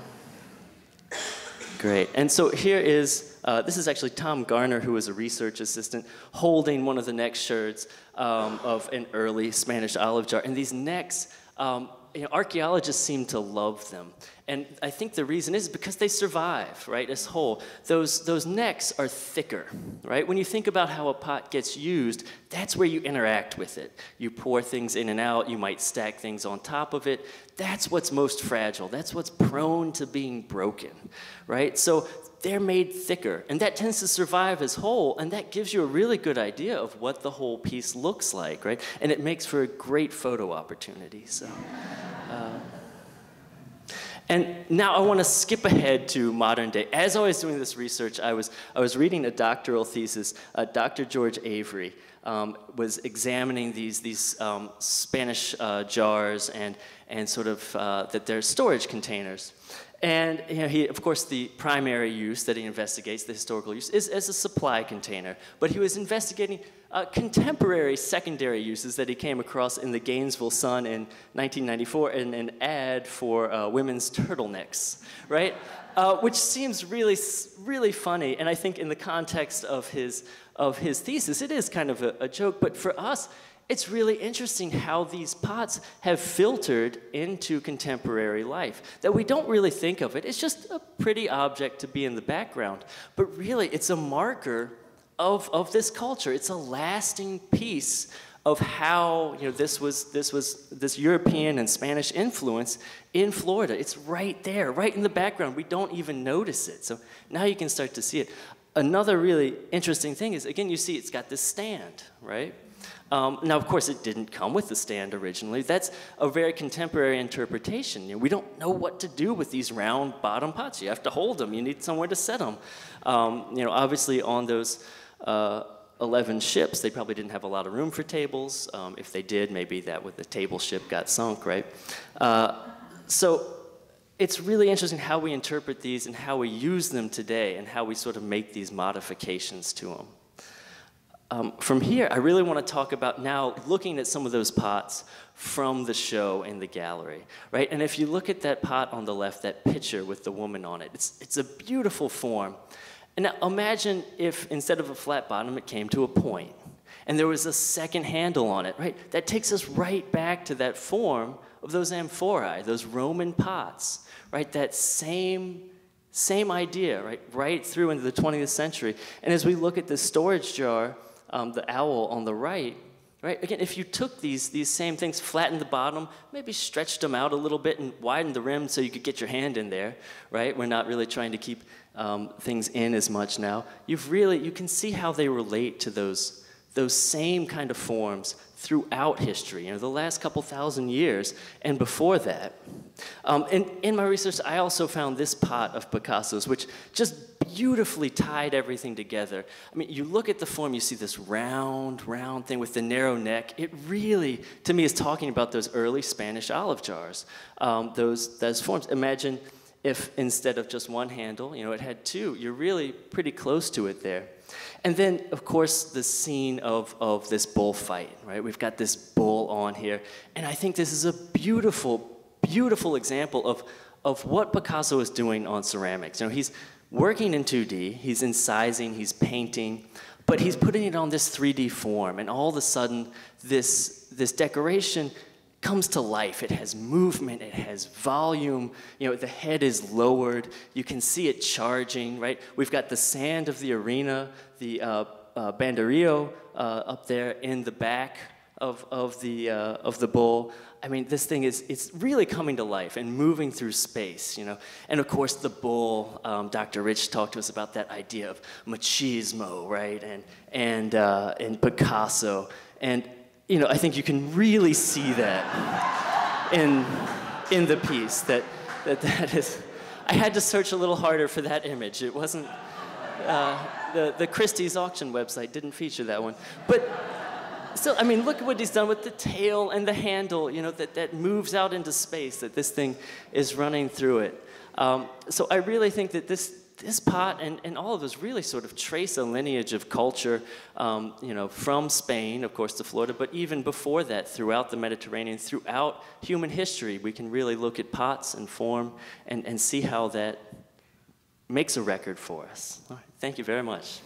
great, and so here is, uh, this is actually Tom Garner, who was a research assistant, holding one of the neck sherds um, of an early Spanish olive jar, and these necks um, you know, archaeologists seem to love them. And I think the reason is because they survive, right, as whole. Those, those necks are thicker, right? When you think about how a pot gets used, that's where you interact with it. You pour things in and out, you might stack things on top of it. That's what's most fragile. That's what's prone to being broken, right? So they're made thicker, and that tends to survive as whole, and that gives you a really good idea of what the whole piece looks like, right? And it makes for a great photo opportunity. So, uh, and now I want to skip ahead to modern day. As I was doing this research, I was I was reading a doctoral thesis. Uh, Dr. George Avery um, was examining these these um, Spanish uh, jars and and sort of uh, that they're storage containers. And you know, he, of course, the primary use that he investigates, the historical use, is as a supply container. But he was investigating uh, contemporary secondary uses that he came across in the Gainesville Sun in 1994 in an ad for uh, women's turtlenecks, right? Uh, which seems really, really funny. And I think in the context of his, of his thesis, it is kind of a, a joke. But for us, it's really interesting how these pots have filtered into contemporary life. That we don't really think of it. It's just a pretty object to be in the background. But really, it's a marker of, of this culture. It's a lasting piece of how you know, this, was, this was this European and Spanish influence in Florida. It's right there, right in the background. We don't even notice it. So now you can start to see it. Another really interesting thing is, again, you see it's got this stand, right? Um, now, of course, it didn't come with the stand originally. That's a very contemporary interpretation. You know, we don't know what to do with these round bottom pots. You have to hold them. You need somewhere to set them. Um, you know, obviously on those uh, 11 ships, they probably didn't have a lot of room for tables. Um, if they did, maybe that with the table ship got sunk, right? Uh, so it's really interesting how we interpret these and how we use them today and how we sort of make these modifications to them. Um, from here, I really want to talk about now looking at some of those pots from the show in the gallery, right? And if you look at that pot on the left, that picture with the woman on it, it's, it's a beautiful form. And now imagine if instead of a flat bottom, it came to a point and there was a second handle on it, right? That takes us right back to that form of those amphorae, those Roman pots, right? That same same idea, right? Right through into the 20th century. And as we look at the storage jar, um, the owl on the right, right? Again, if you took these, these same things, flattened the bottom, maybe stretched them out a little bit and widened the rim so you could get your hand in there, right? We're not really trying to keep um, things in as much now. You've really, you can see how they relate to those, those same kind of forms throughout history, you know, the last couple thousand years and before that. Um, and in my research, I also found this pot of Picasso's, which just beautifully tied everything together. I mean, you look at the form, you see this round, round thing with the narrow neck. It really, to me, is talking about those early Spanish olive jars, um, those, those forms. Imagine if instead of just one handle, you know, it had two. You're really pretty close to it there. And then, of course, the scene of, of this bullfight, right? We've got this bull on here. And I think this is a beautiful, beautiful example of, of what Picasso is doing on ceramics. You know, he's working in 2D, he's incising, he's painting, but he's putting it on this 3D form. And all of a sudden, this, this decoration comes to life. It has movement, it has volume. You know, the head is lowered. You can see it charging, right? We've got the sand of the arena, the uh, uh, banderillo uh, up there in the back of, of, the, uh, of the bull. I mean, this thing is it's really coming to life and moving through space, you know. And of course, the bull. Um, Dr. Rich talked to us about that idea of machismo, right? And and uh, and Picasso. And you know, I think you can really see that in in the piece. That that that is. I had to search a little harder for that image. It wasn't. Uh, the the Christie's auction website didn't feature that one, but still, I mean, look at what he's done with the tail and the handle, you know, that, that moves out into space, that this thing is running through it. Um, so I really think that this, this pot and, and all of those really sort of trace a lineage of culture, um, you know, from Spain, of course, to Florida, but even before that, throughout the Mediterranean, throughout human history, we can really look at pots and form and, and see how that makes a record for us. thank you very much.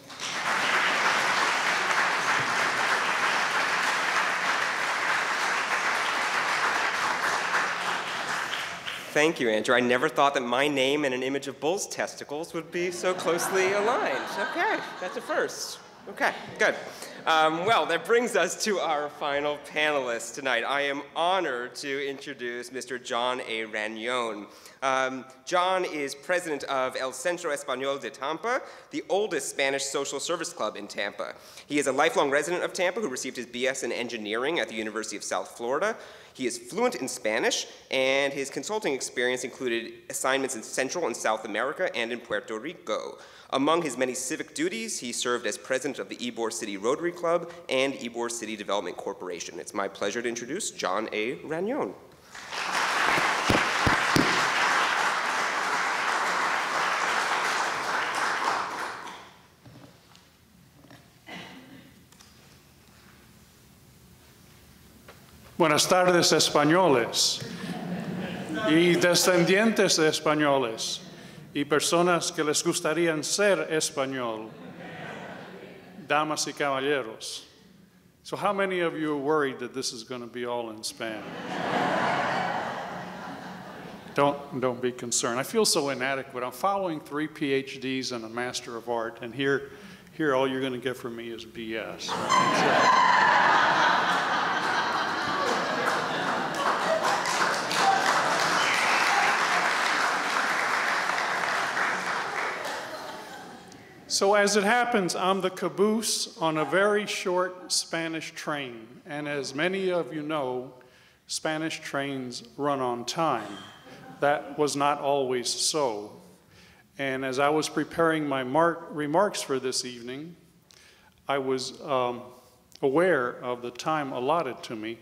Thank you, Andrew. I never thought that my name and an image of bull's testicles would be so closely aligned. Okay, that's a first. Okay, good. Um, well, that brings us to our final panelist tonight. I am honored to introduce Mr. John A. Rañón. Um, John is president of El Centro Español de Tampa, the oldest Spanish social service club in Tampa. He is a lifelong resident of Tampa who received his BS in engineering at the University of South Florida. He is fluent in Spanish, and his consulting experience included assignments in Central and South America and in Puerto Rico. Among his many civic duties, he served as president of the Ybor City Rotary Club and Ybor City Development Corporation. It's my pleasure to introduce John A. Rañón. Buenas tardes, españoles y descendientes de españoles y personas que les gustaría ser español, damas y caballeros. So, how many of you are worried that this is going to be all in Spanish? don't, don't be concerned. I feel so inadequate. I'm following three PhDs and a Master of Art, and here, here all you're going to get from me is BS. Right? So, as it happens, I'm the caboose on a very short Spanish train. And as many of you know, Spanish trains run on time. That was not always so. And as I was preparing my mark, remarks for this evening, I was um, aware of the time allotted to me,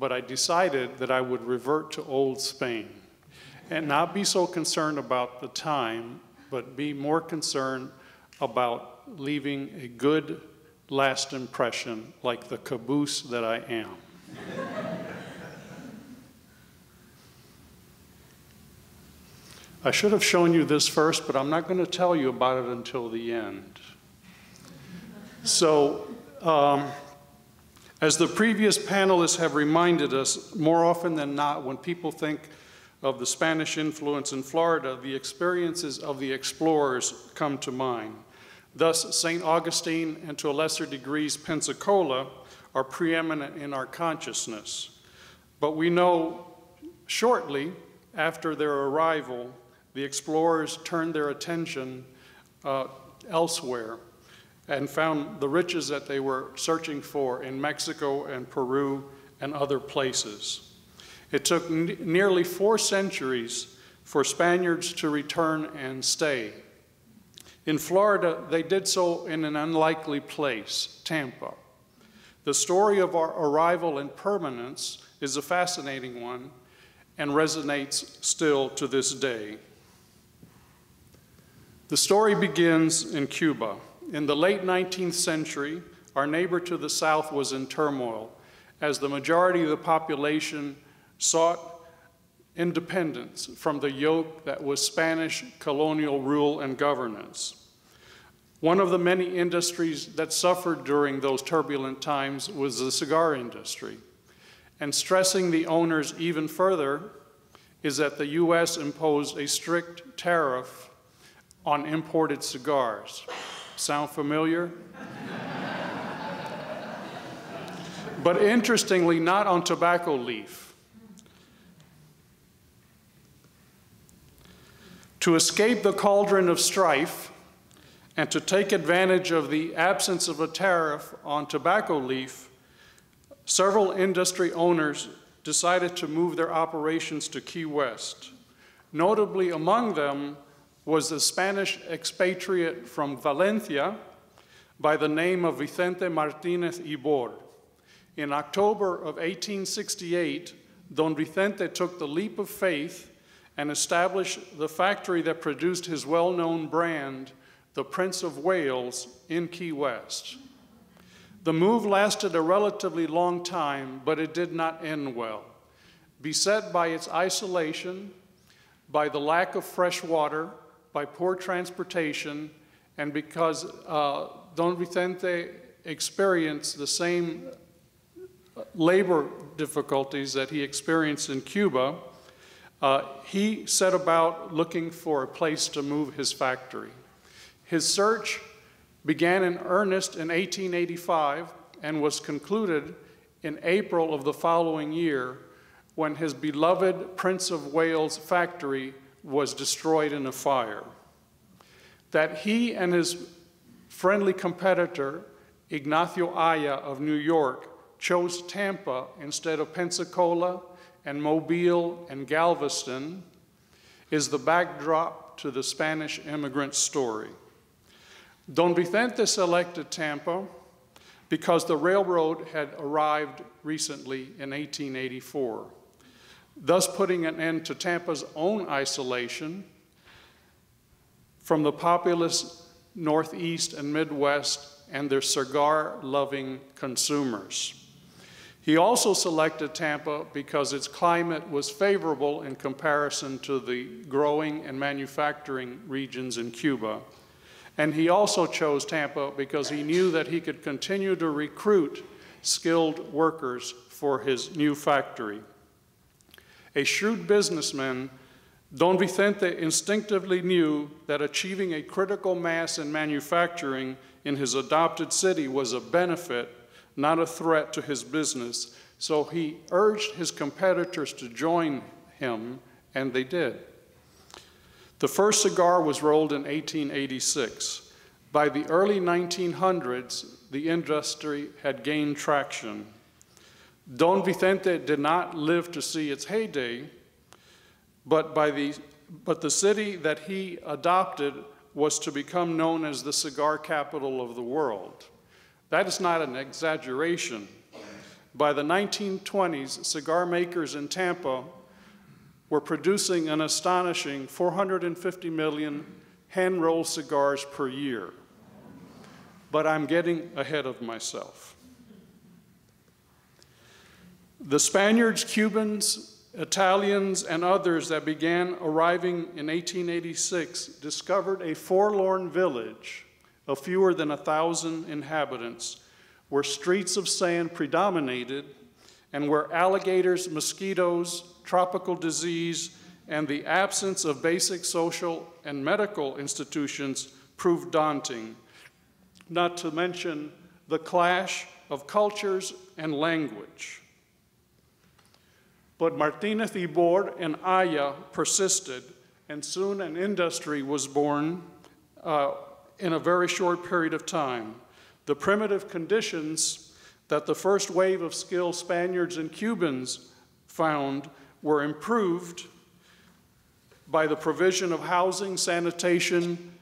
but I decided that I would revert to old Spain and not be so concerned about the time, but be more concerned about leaving a good last impression like the caboose that I am. I should have shown you this first, but I'm not going to tell you about it until the end. So, um, as the previous panelists have reminded us, more often than not, when people think of the Spanish influence in Florida, the experiences of the explorers come to mind. Thus, St. Augustine and to a lesser degree Pensacola are preeminent in our consciousness. But we know shortly after their arrival, the explorers turned their attention uh, elsewhere and found the riches that they were searching for in Mexico and Peru and other places. It took nearly four centuries for Spaniards to return and stay. In Florida, they did so in an unlikely place, Tampa. The story of our arrival and permanence is a fascinating one and resonates still to this day. The story begins in Cuba. In the late 19th century, our neighbor to the south was in turmoil as the majority of the population sought independence from the yoke that was Spanish colonial rule and governance. One of the many industries that suffered during those turbulent times was the cigar industry. And stressing the owners even further is that the U.S. imposed a strict tariff on imported cigars. Sound familiar? [laughs] but interestingly, not on tobacco leaf. To escape the cauldron of strife, and to take advantage of the absence of a tariff on tobacco leaf, several industry owners decided to move their operations to Key West. Notably among them was the Spanish expatriate from Valencia by the name of Vicente Martinez Ybor. In October of 1868, Don Vicente took the leap of faith and established the factory that produced his well-known brand, the Prince of Wales in Key West. The move lasted a relatively long time, but it did not end well. Beset by its isolation, by the lack of fresh water, by poor transportation, and because uh, Don Vicente experienced the same labor difficulties that he experienced in Cuba, uh, he set about looking for a place to move his factory. His search began in earnest in 1885 and was concluded in April of the following year when his beloved Prince of Wales factory was destroyed in a fire. That he and his friendly competitor, Ignacio Haya of New York, chose Tampa instead of Pensacola and Mobile and Galveston is the backdrop to the Spanish immigrant story. Don Vicente selected Tampa because the railroad had arrived recently in 1884, thus putting an end to Tampa's own isolation from the populous Northeast and Midwest and their cigar loving consumers. He also selected Tampa because its climate was favorable in comparison to the growing and manufacturing regions in Cuba and he also chose Tampa because he knew that he could continue to recruit skilled workers for his new factory. A shrewd businessman, Don Vicente instinctively knew that achieving a critical mass in manufacturing in his adopted city was a benefit, not a threat to his business. So he urged his competitors to join him, and they did. The first cigar was rolled in 1886. By the early 1900s, the industry had gained traction. Don Vicente did not live to see its heyday, but, by the, but the city that he adopted was to become known as the cigar capital of the world. That is not an exaggeration. By the 1920s, cigar makers in Tampa were producing an astonishing 450 million hand rolled cigars per year. But I'm getting ahead of myself. The Spaniards, Cubans, Italians, and others that began arriving in 1886 discovered a forlorn village of fewer than a thousand inhabitants where streets of sand predominated and where alligators, mosquitoes, tropical disease, and the absence of basic social and medical institutions proved daunting, not to mention the clash of cultures and language. But Martinez Ybor and Haya persisted, and soon an industry was born uh, in a very short period of time. The primitive conditions that the first wave of skilled Spaniards and Cubans found were improved by the provision of housing, sanitation,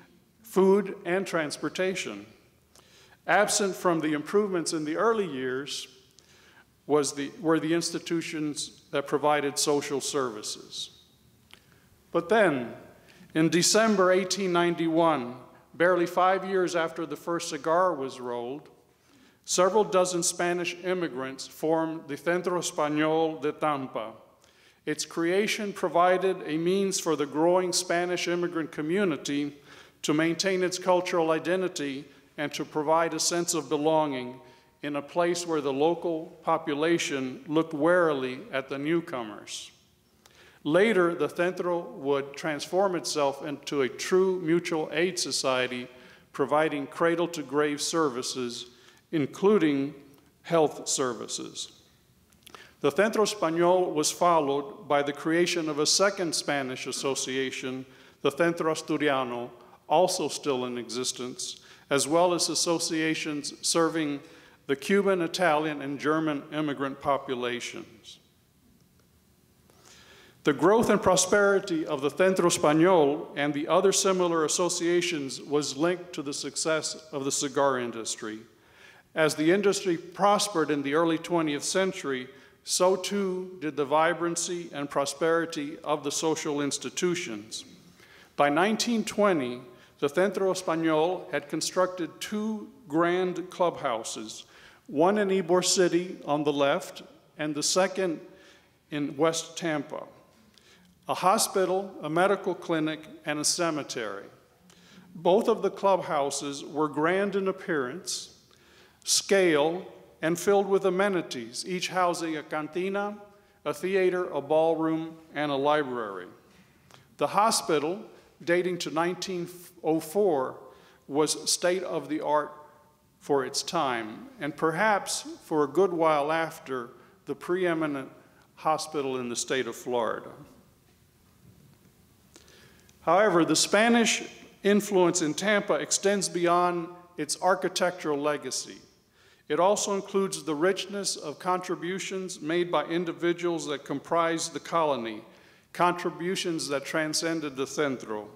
food, and transportation. Absent from the improvements in the early years was the, were the institutions that provided social services. But then, in December 1891, barely five years after the first cigar was rolled, several dozen Spanish immigrants formed the Centro Español de Tampa, its creation provided a means for the growing Spanish immigrant community to maintain its cultural identity and to provide a sense of belonging in a place where the local population looked warily at the newcomers. Later, the Centro would transform itself into a true mutual aid society, providing cradle to grave services, including health services. The Centro Español was followed by the creation of a second Spanish association, the Centro Asturiano, also still in existence, as well as associations serving the Cuban, Italian, and German immigrant populations. The growth and prosperity of the Centro Español and the other similar associations was linked to the success of the cigar industry. As the industry prospered in the early 20th century, so too did the vibrancy and prosperity of the social institutions. By 1920, the Centro Español had constructed two grand clubhouses, one in Ybor City on the left, and the second in West Tampa, a hospital, a medical clinic, and a cemetery. Both of the clubhouses were grand in appearance, scale, and filled with amenities, each housing a cantina, a theater, a ballroom, and a library. The hospital, dating to 1904, was state of the art for its time, and perhaps for a good while after, the preeminent hospital in the state of Florida. However, the Spanish influence in Tampa extends beyond its architectural legacy. It also includes the richness of contributions made by individuals that comprise the colony, contributions that transcended the centro.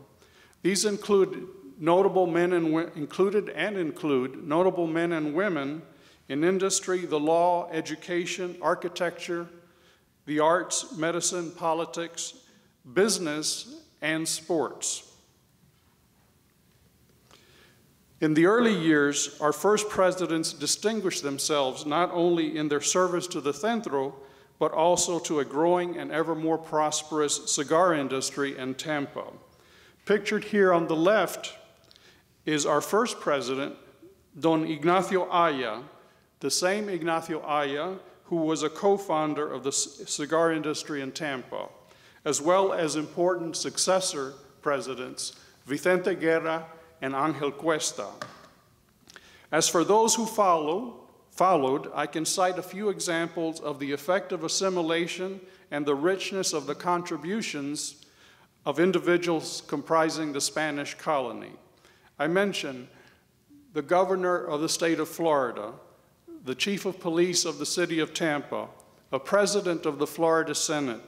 These include notable men and included and include notable men and women in industry, the law, education, architecture, the arts, medicine, politics, business, and sports. In the early years, our first presidents distinguished themselves not only in their service to the Centro, but also to a growing and ever more prosperous cigar industry in Tampa. Pictured here on the left is our first president, Don Ignacio Haya, the same Ignacio Haya who was a co-founder of the cigar industry in Tampa, as well as important successor presidents, Vicente Guerra and Angel Cuesta. As for those who follow, followed, I can cite a few examples of the effect of assimilation and the richness of the contributions of individuals comprising the Spanish colony. I mention the governor of the state of Florida, the chief of police of the city of Tampa, a president of the Florida Senate,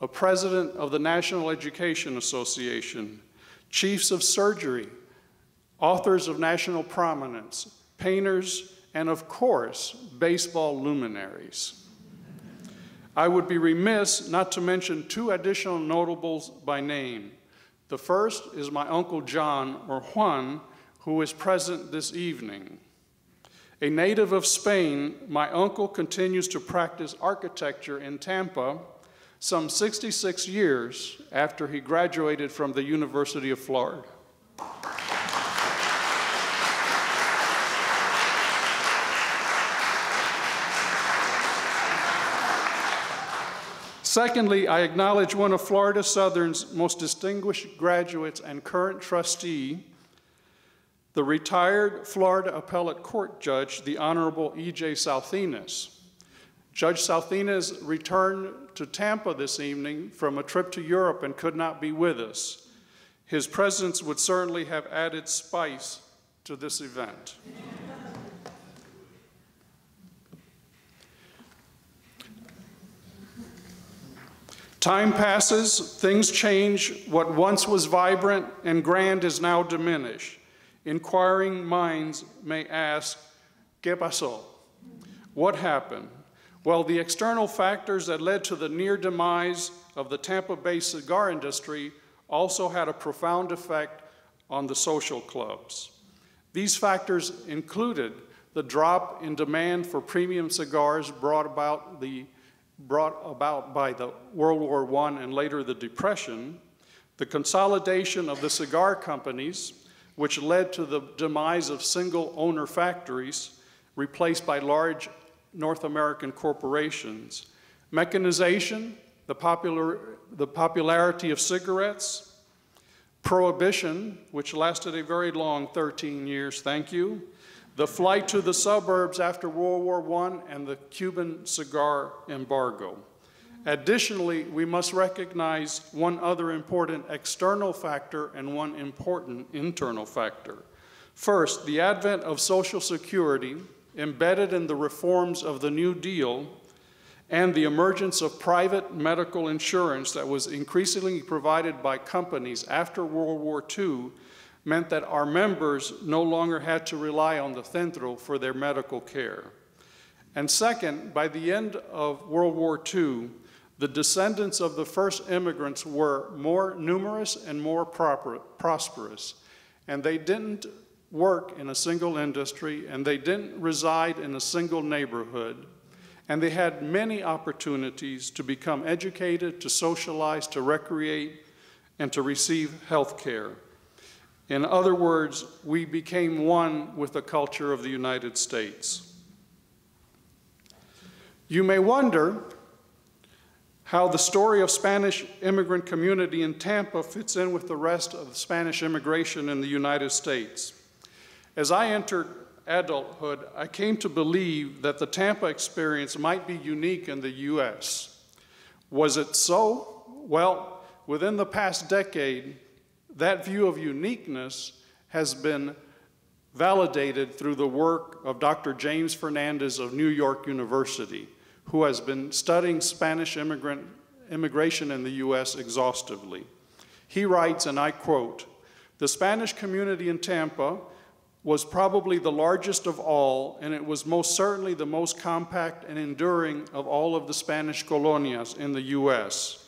a president of the National Education Association, chiefs of surgery, authors of national prominence, painters, and of course, baseball luminaries. I would be remiss not to mention two additional notables by name. The first is my Uncle John, or Juan, who is present this evening. A native of Spain, my uncle continues to practice architecture in Tampa some 66 years after he graduated from the University of Florida. Secondly, I acknowledge one of Florida Southern's most distinguished graduates and current trustee, the retired Florida Appellate Court Judge, the Honorable E.J. Salcines. Judge Salcines returned to Tampa this evening from a trip to Europe and could not be with us. His presence would certainly have added spice to this event. Time passes, things change. What once was vibrant and grand is now diminished. Inquiring minds may ask, ¿Qué pasó? What happened? Well, the external factors that led to the near demise of the Tampa Bay cigar industry also had a profound effect on the social clubs. These factors included the drop in demand for premium cigars brought about, the, brought about by the World War I and later the Depression, the consolidation of the cigar companies, which led to the demise of single owner factories replaced by large North American corporations. Mechanization, the, popular, the popularity of cigarettes, prohibition, which lasted a very long 13 years, thank you, the flight to the suburbs after World War I, and the Cuban cigar embargo. Additionally, we must recognize one other important external factor and one important internal factor. First, the advent of Social Security, embedded in the reforms of the New Deal, and the emergence of private medical insurance that was increasingly provided by companies after World War II meant that our members no longer had to rely on the Centro for their medical care. And second, by the end of World War II, the descendants of the first immigrants were more numerous and more proper, prosperous, and they didn't work in a single industry, and they didn't reside in a single neighborhood, and they had many opportunities to become educated, to socialize, to recreate, and to receive health care. In other words, we became one with the culture of the United States. You may wonder how the story of Spanish immigrant community in Tampa fits in with the rest of Spanish immigration in the United States. As I entered adulthood, I came to believe that the Tampa experience might be unique in the U.S. Was it so? Well, within the past decade, that view of uniqueness has been validated through the work of Dr. James Fernandez of New York University who has been studying Spanish immigrant, immigration in the U.S. exhaustively. He writes, and I quote, the Spanish community in Tampa was probably the largest of all, and it was most certainly the most compact and enduring of all of the Spanish colonias in the U.S.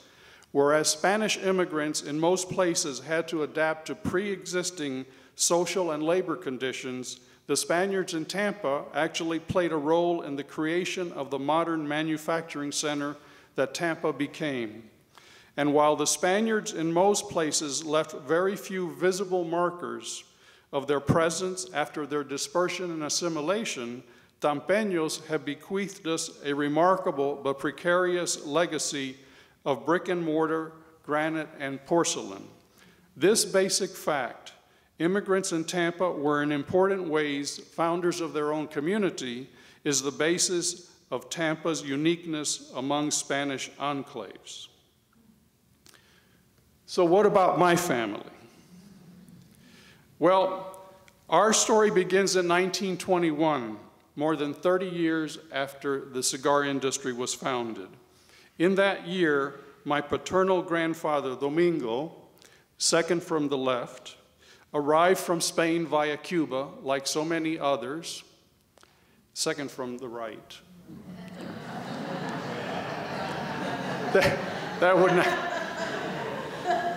Whereas Spanish immigrants in most places had to adapt to pre existing social and labor conditions, the Spaniards in Tampa actually played a role in the creation of the modern manufacturing center that Tampa became. And while the Spaniards in most places left very few visible markers of their presence after their dispersion and assimilation, Tampeños have bequeathed us a remarkable but precarious legacy of brick and mortar, granite, and porcelain. This basic fact Immigrants in Tampa were in important ways founders of their own community, is the basis of Tampa's uniqueness among Spanish enclaves. So, what about my family? Well, Our story begins in 1921, more than 30 years after the cigar industry was founded. In that year, my paternal grandfather, Domingo, second from the left, arrived from Spain via Cuba, like so many others, second from the right. [laughs] that, that would not.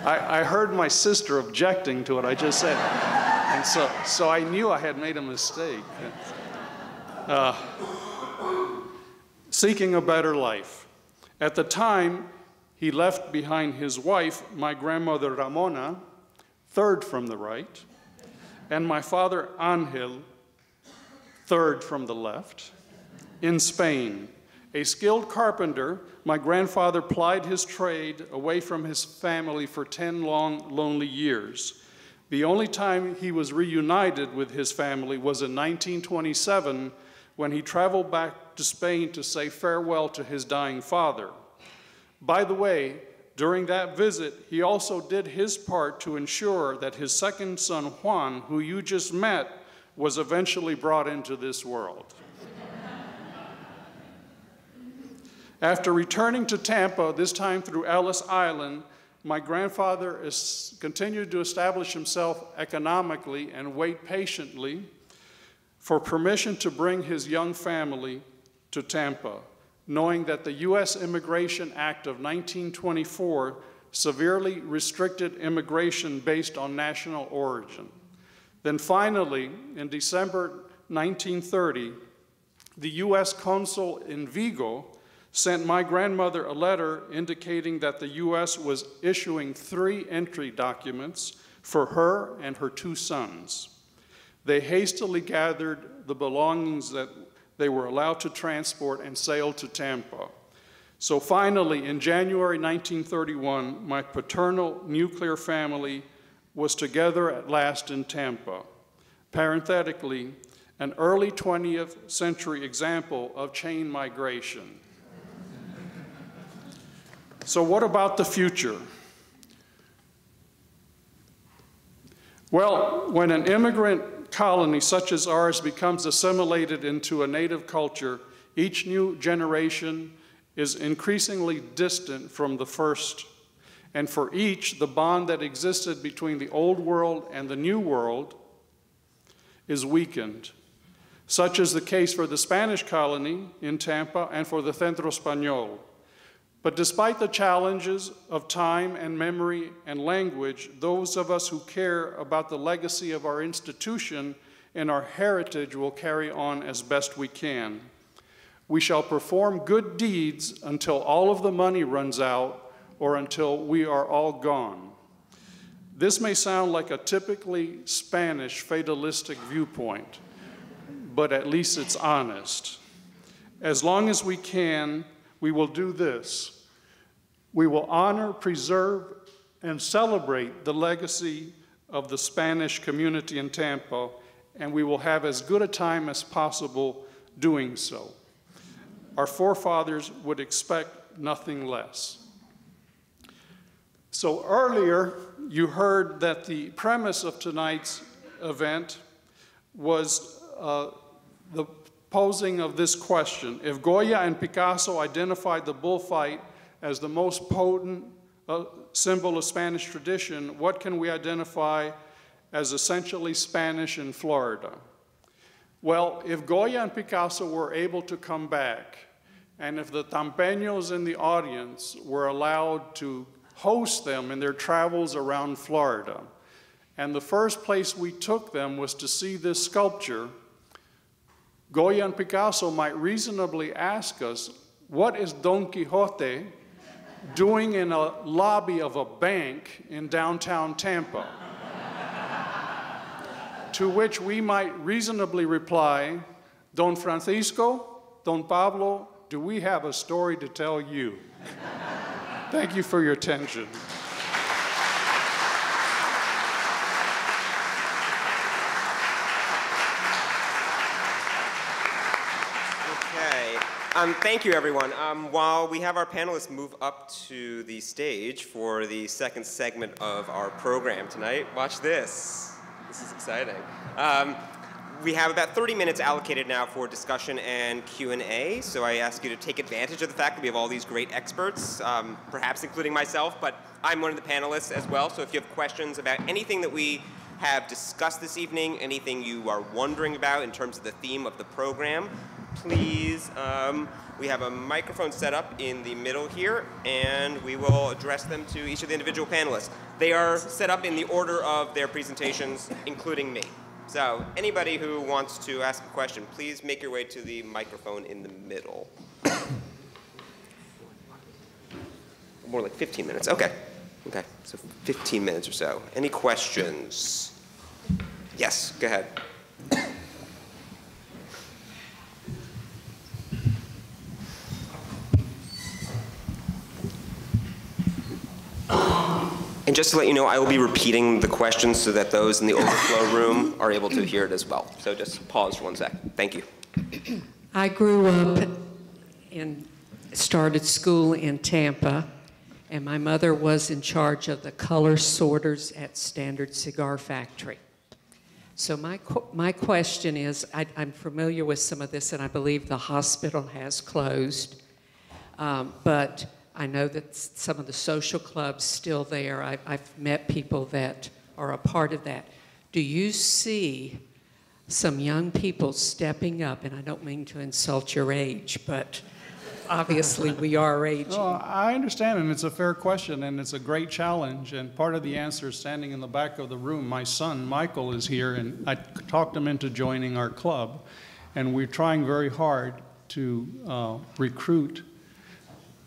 I, I heard my sister objecting to what I just said. And so, so I knew I had made a mistake. Uh, seeking a better life. At the time, he left behind his wife, my grandmother Ramona, third from the right, and my father Angel, third from the left, in Spain. A skilled carpenter, my grandfather plied his trade away from his family for 10 long, lonely years. The only time he was reunited with his family was in 1927 when he traveled back to Spain to say farewell to his dying father. By the way, during that visit, he also did his part to ensure that his second son, Juan, who you just met, was eventually brought into this world. After returning to Tampa, this time through Ellis Island, my grandfather is, continued to establish himself economically and wait patiently for permission to bring his young family to Tampa, knowing that the U.S. Immigration Act of 1924 severely restricted immigration based on national origin. Then finally, in December 1930, the U.S. consul in Vigo sent my grandmother a letter indicating that the U.S. was issuing three entry documents for her and her two sons. They hastily gathered the belongings that they were allowed to transport and sail to Tampa. So finally, in January 1931, my paternal nuclear family was together at last in Tampa. Parenthetically, an early 20th century example of chain migration. So, what about the future? Well, when an immigrant colony such as ours becomes assimilated into a native culture, each new generation is increasingly distant from the first. And for each, the bond that existed between the old world and the new world is weakened. Such is the case for the Spanish colony in Tampa and for the Centro Español. But despite the challenges of time and memory and language, those of us who care about the legacy of our institution and our heritage will carry on as best we can. We shall perform good deeds until all of the money runs out or until we are all gone. This may sound like a typically Spanish fatalistic viewpoint, but at least it's honest. As long as we can, we will do this. We will honor, preserve, and celebrate the legacy of the Spanish community in Tampa, and we will have as good a time as possible doing so. Our forefathers would expect nothing less. So earlier, you heard that the premise of tonight's event was uh, the posing of this question. If Goya and Picasso identified the bullfight as the most potent uh, symbol of Spanish tradition, what can we identify as essentially Spanish in Florida? Well, if Goya and Picasso were able to come back, and if the Tampeños in the audience were allowed to host them in their travels around Florida, and the first place we took them was to see this sculpture Goya and Picasso might reasonably ask us, what is Don Quixote doing in a lobby of a bank in downtown Tampa? [laughs] to which we might reasonably reply, Don Francisco, Don Pablo, do we have a story to tell you? [laughs] Thank you for your attention. Um, thank you, everyone. Um, while we have our panelists move up to the stage for the second segment of our program tonight, watch this. This is exciting. Um, we have about 30 minutes allocated now for discussion and Q&A, so I ask you to take advantage of the fact that we have all these great experts, um, perhaps including myself, but I'm one of the panelists as well, so if you have questions about anything that we have discussed this evening, anything you are wondering about in terms of the theme of the program, please, um, we have a microphone set up in the middle here, and we will address them to each of the individual panelists. They are set up in the order of their presentations, including me. So anybody who wants to ask a question, please make your way to the microphone in the middle. More like 15 minutes. Okay. Okay. So 15 minutes or so. Any questions? Yes, go ahead. And just to let you know, I will be repeating the questions so that those in the overflow [coughs] room are able to hear it as well. So just pause for one sec. Thank you. I grew up and started school in Tampa, and my mother was in charge of the color sorters at Standard Cigar Factory. So my, my question is, I, I'm familiar with some of this, and I believe the hospital has closed, um, but I know that some of the social clubs still there. I, I've met people that are a part of that. Do you see some young people stepping up, and I don't mean to insult your age, but [laughs] obviously we are aging. Well, I understand, and it's a fair question, and it's a great challenge. And part of the answer is standing in the back of the room. My son, Michael, is here, and I talked him into joining our club. And we're trying very hard to uh, recruit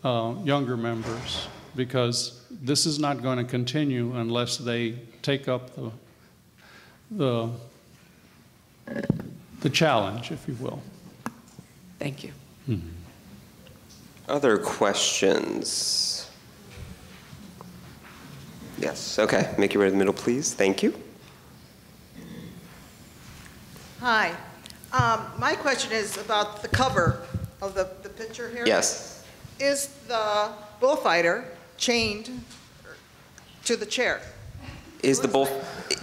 uh, younger members because this is not going to continue unless they take up the, the, the challenge, if you will. Thank you. Other questions? Yes, okay. Make your way to the middle, please. Thank you. Hi. Um, My question is about the cover of the, the picture here. Yes. Is the bullfighter chained to the chair? Is the bull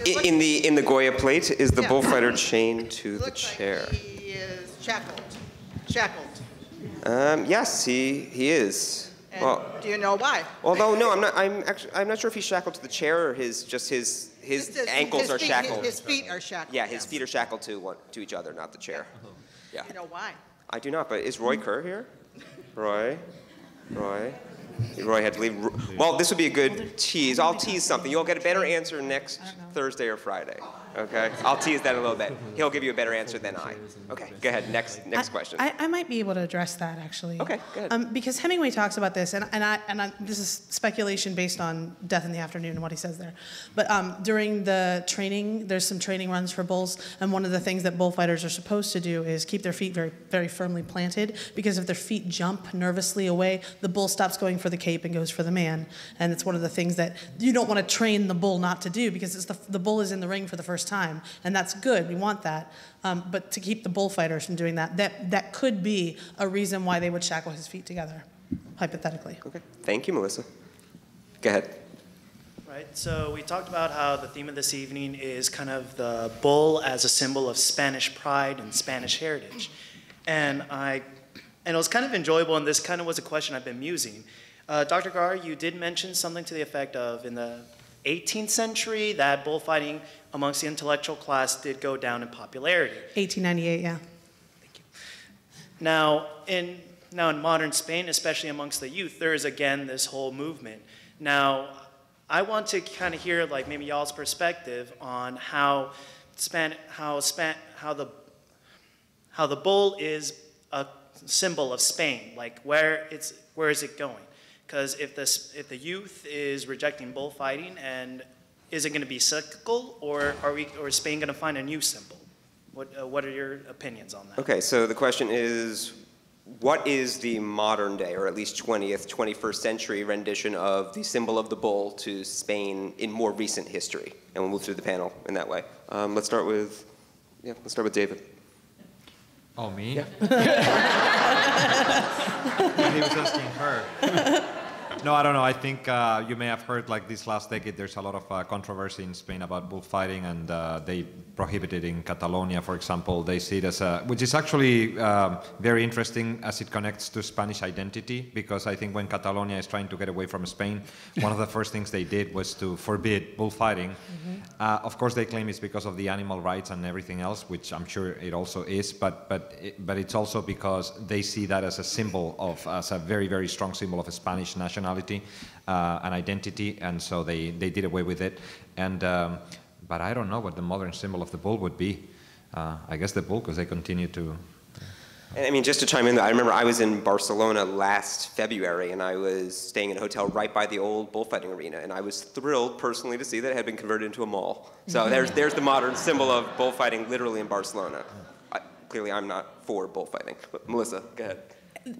i- in the in the Goya plate? Is the Yeah. bullfighter chained to the chair? like he is shackled, shackled. Um, yes, he he is. And Well, do you know why? although no, I'm not. I'm actually I'm not sure if he's shackled to the chair or his just his his ankles his are feet- shackled. His feet are shackled. yeah, his yes. feet are shackled to one to each other, not the chair. Yeah. You know why? I do not, but is Roy Kerr here? Roy? Roy? Roy had to leave. Well, this would be a good tease. I'll tease something. You'll get a better answer next Thursday or Friday. Okay? I'll tease that a little bit. He'll give you a better answer than I. Okay, go ahead. Next next I- question. I, I might be able to address that actually. Okay, good. Um, because Hemingway talks about this, and, and, I, and I, this is speculation based on Death in the Afternoon and what he says there. But um, during the training, there's some training runs for bulls, and one of the things that bullfighters are supposed to do is keep their feet very, very firmly planted, because if their feet jump nervously away, the bull stops going for the cape and goes for the man. And it's one of the things that you don't want to train the bull not to do, because it's the, the bull is in the ring for the first time, and that's good. We want that. Um, but to keep the bullfighters from doing that, that, that could be a reason why they would shackle his feet together, hypothetically. okay. Thank you, Melissa. Go ahead. Right, so we talked about how the theme of this evening is kind of the bull as a symbol of Spanish pride and Spanish heritage. And I, and it was kind of enjoyable, and this kind of was a question I've been musing. Uh, Dr. Garr, you did mention something to the effect of in the 18th century that bullfighting amongst the intellectual class did go down in popularity. 1898, yeah. Thank you. Now, in now in modern Spain, especially amongst the youth, there is again this whole movement. Now, I want to kind of hear like maybe y'all's perspective on how Span how Span how the how the bull is a symbol of Spain. Like where it's where is it going? Because if this if the youth is rejecting bullfighting, and is it going to be cyclical, or are we or is Spain going to find a new symbol? What uh, what are your opinions on that? Okay, so the question is what is the modern day, or at least 20th, 21st century rendition of the symbol of the bull to Spain in more recent history? And we'll move through the panel in that way. Um, let's start with, yeah, let's start with David. Oh, me? Yeah. [laughs] he was asking her. [laughs] No, I don't know. I think uh, you may have heard like this last decade. There's a lot of uh, controversy in Spain about bullfighting, and uh, they prohibit it in Catalonia, for example. They see it as a, which is actually um, very interesting as it connects to Spanish identity, because I think when Catalonia is trying to get away from Spain, [laughs] one of the first things they did was to forbid bullfighting. Uh, of course, they claim it's because of the animal rights and everything else, which I'm sure it also is. But but it, but it's also because they see that as a symbol of as a very very strong symbol of a Spanish nationality uh, and identity, and so they they did away with it. And um, but I don't know what the modern symbol of the bull would be. Uh, I guess the bull, because they continue to. And I mean, just to chime in, I remember I was in Barcelona last February, and I was staying in a hotel right by the old bullfighting arena, and I was thrilled personally to see that it had been converted into a mall. So there's there's the modern symbol of bullfighting, literally in Barcelona. I, clearly, I'm not for bullfighting, but Melissa, go ahead.